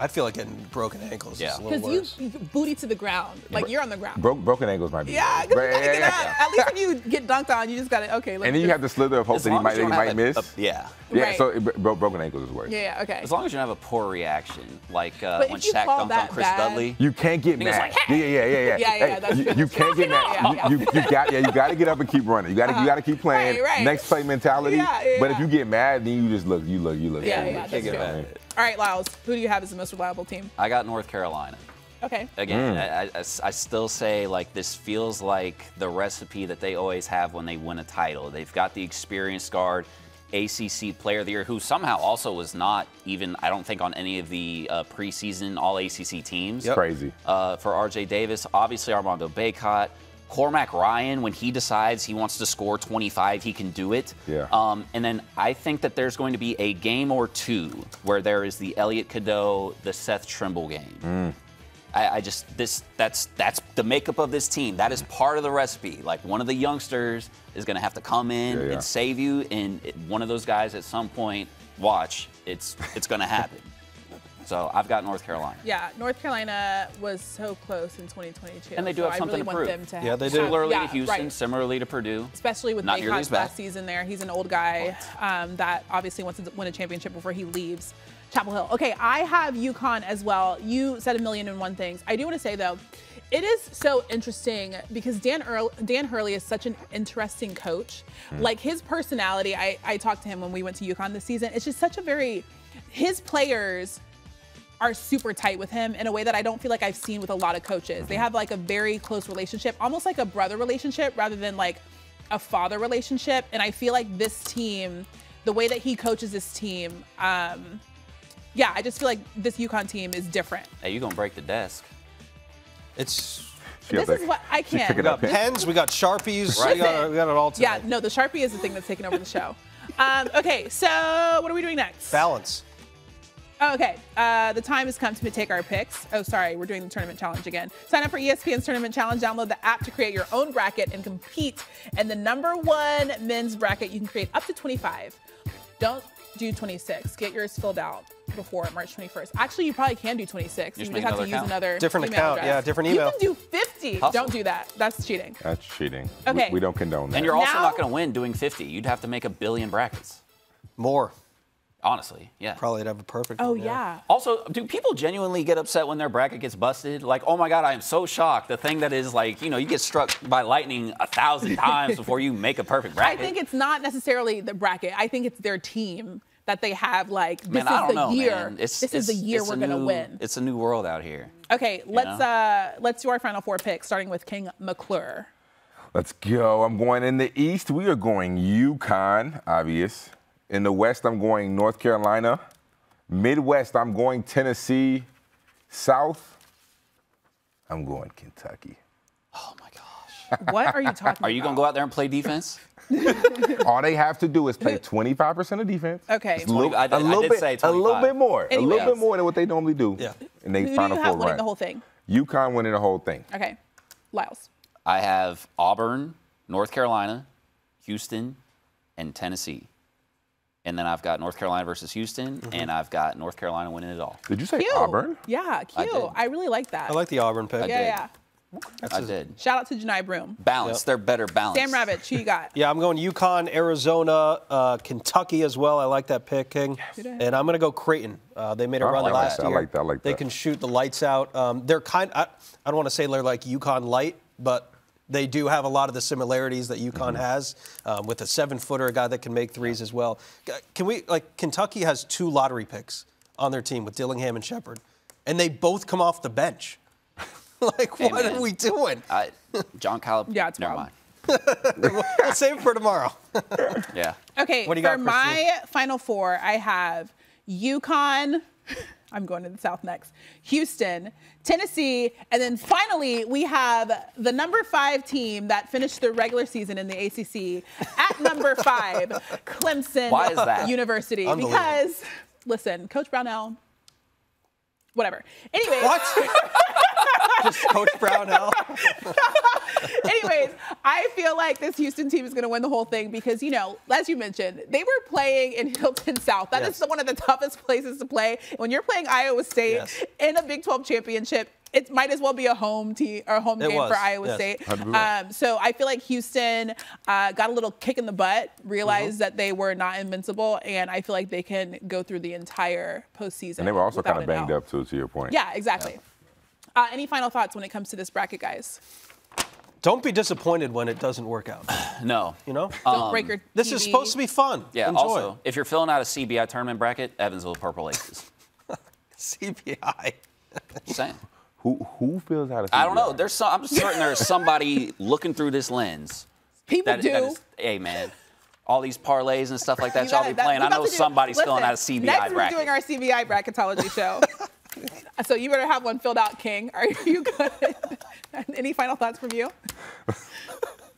I feel like getting broken ankles Yeah. is a little Because you, you booty to the ground, like you're on the ground. Broke, broken ankles might be. Yeah, worse. 'cause you Right, gotta yeah, get yeah, At least when you get dunked on, you just gotta okay. Let's And then you have the slither of hope As that he might, as that you he might have miss. a- a- yeah. Yeah. Right. So it, bro- broken ankles is worse. Yeah, yeah, okay. As long as you don't have a poor reaction, like uh, when if you Shaq fall dunked on Chris bad- Dudley. You can't get mad. like, yeah, yeah, yeah, yeah. Yeah, yeah, Hey, that's you, true. you can't get mad. Yeah, yeah. You, you, you got yeah. You got to get up and keep running. You got to you got to keep playing. Right, right. Next play mentality. Yeah, yeah, But if you get mad, then you just look. You look. You look. Yeah, you yeah, look- that's you know true. what I mean? All right, Lyles, who do you have as the most reliable team? I got North Carolina. Okay. Again, Mm. I, I- I still say like this feels like the recipe that they always have when they win a title. They've got the experienced guard, ACC Player of the Year, who somehow also was not even I don't think on any of the uh, preseason All ACC teams. Yep. Crazy. Uh, for RJ Davis, obviously Armando Bacot. Cormac Ryan, when he decides he wants to score 25, he can do it. Yeah. Um, and then I think that there's going to be a game or two where there is the Elliot Cadeau, the Seth Trimble game. Mm. I, I just this that's that's the makeup of this team. That is part of the recipe. Like one of the youngsters is going to have to come in Yeah, yeah. and save you, and it- one of those guys at some point, watch, it's it's going to happen. So I've got North Carolina. Yeah, North Carolina was so close in 2022. And they do so have something I really to want them to Yeah, they do. Similarly yeah, to Houston, right. similarly to Purdue. especially with Not nearly as Bacot's bad. last season there. He's an old guy um, that obviously wants to win a championship before he leaves Chapel Hill. Okay, I have UConn as well. You said a million and one things. I do want to say though, it is so interesting because Dan Earl, Dan Hurley is such an interesting coach. Like his personality, I, I talked to him when we went to UConn this season. It's just such a very his players are super tight with him in a way that I don't feel like I've seen with a lot of coaches. They have like a very close relationship, almost like a brother relationship rather than like a father relationship. And I feel like this team, the way that he coaches this team, um, yeah, I just feel like this UConn team is different. Hey, you gonna break the desk? It's She got This is what I can't. we got up. pens, we got sharpies, Right. we, got, we got it all today. Yeah, no, the Sharpie is the thing that's taking over the show. Um, okay, so what are we doing next? Balance. Oh, okay, uh, the time has come to take our picks. Oh, sorry, we're doing the tournament challenge again. Sign up for ESPN's tournament challenge. Download the app to create your own bracket and compete in the number one men's bracket. You can create up to 25. Don't do 26. Get yours filled out before March 21st. Actually, you probably can do 26. Just you just have to another use account. another Different email account, address. yeah, different email. You can do 50. Hustle. Don't do that. That's cheating. That's cheating. We- Okay. We, don't condone that. And you're also Now- not gonna win doing 50. You'd have to make a billion brackets. More. Honestly, yeah. Probably have a perfect Oh one, yeah. Also, do people genuinely get upset when their bracket gets busted? Like, oh my God, I am so shocked. The thing that is like, you know, you get struck by lightning a thousand times before you make a perfect bracket. I think it's not necessarily the bracket. I think it's their team that they have like this Man, is I don't the know, year. man. It's, this is the year we're a gonna new- win. It's a new world out here. Okay, let's know? uh let's do our final four picks, starting with King McClure. Let's go. I'm going in the East. We are going UConn, obvious. In the West, I'm going North Carolina. Midwest, I'm going Tennessee. South, I'm going Kentucky. Oh my gosh. What are you talking about? Are you gonna go out there and play defense? All they have to do is play 25% of defense. Okay. Just a little, I did- a little I did bit, say a little bit more, a little bit more than what they normally do. Yeah. And they Who do final you four have winning run. the whole thing? UConn winning the whole thing. Okay. Lyles. I have Auburn, North Carolina, Houston, and Tennessee. And then I've got North Carolina versus Houston, Mm-hmm. and I've got North Carolina winning it all. Did you say Cute. Auburn? Yeah, cute. did. I, really like that. I like the Auburn pick. I yeah, did. yeah. I did. Shout out to Johni Broome. Balance. Yep. They're better balanced. Sam Ravech, who you got? Yeah, I'm going UConn, Arizona, uh, Kentucky as well. I like that pick, King. And I'm going to go Creighton. Uh, they made a I run like last that. I like that. I like They that. can shoot the lights out. Um, they're kind. I, I don't want to say they're like UConn light, but they do have a lot of the similarities that UConn Mm-hmm. has um, with a seven-footer, a guy that can make threes as well. Can we like Kentucky has two lottery picks on their team with Dillingham and Sheppard, and they both come off the bench. like, what man. are we doing? I, John Calip. Yeah, it's never wild. mind. we'll save it for tomorrow. Yeah. Okay, What do you for got, my final four, I have UConn. I'm going to the South next. Houston, Tennessee, and then finally we have the number five team that finished the regular season in the ACC at number five, Clemson Why is that? University. Because listen, Coach Brownell, whatever. Anyway, What? Just Coach Brownell. Anyways, I feel like this Houston team is going to win the whole thing because, you know, as you mentioned, they were playing in Hilton South. That is Yes. one of the toughest places to play. When you're playing Iowa State Yes. in a Big 12 championship, it might as well be a home team or a home It game was, for Iowa yes. State. Um, so I feel like Houston uh, got a little kick in the butt, realized Mm-hmm. that they were not invincible, and I feel like they can go through the entire postseason. And they were also kind of banged L. up too, to your point. Yeah, exactly. Uh, any final thoughts when it comes to this bracket, guys? Don't be disappointed when it doesn't work out. No. You know, Don't break your this is supposed to be fun. Yeah. Enjoy. Also, if you're filling out a CBI tournament bracket, Evansville Purple Aces. CBI. Just saying. Who who feels how to? I don't know. There's some, I'm certain there's somebody looking through this lens. People That, do. that is, hey man, all these parlays and stuff like that You y'all gotta- be playing. I know to do- somebody's filling out a listen, CBI next bracket. we're doing our CBI bracketology show. so you better have one filled out, King. Are you good? Any final thoughts from you?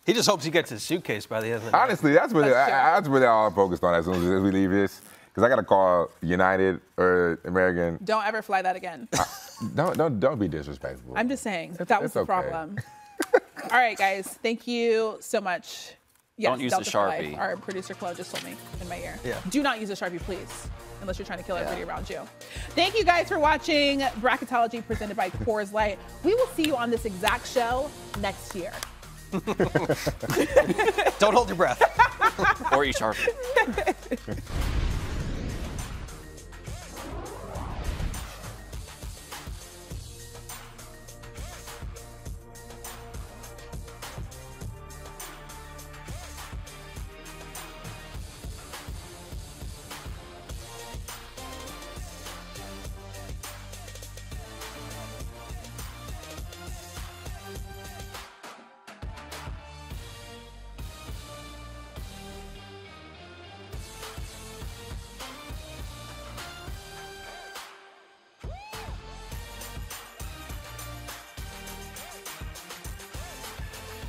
He just hopes he gets his suitcase by the end of the night. Honestly, that's really That's. I, that's really all I'm focused on as soon as we leave this. Because I got to call United or American. Don't ever fly that again. Uh, don't don't don't be disrespectful. I'm just saying that was the okay. problem. All right, guys. Thank you so much. Yes, Don't use the Delta for Life. Sharpie. Our producer Chloe just told me in my ear. Yeah. Do not use a Sharpie, please, unless you're trying to kill everybody around you. Thank you guys for watching Bracketology presented by Coors Light. We will see you on this exact show next year. Don't hold your breath. Or eat Sharpie.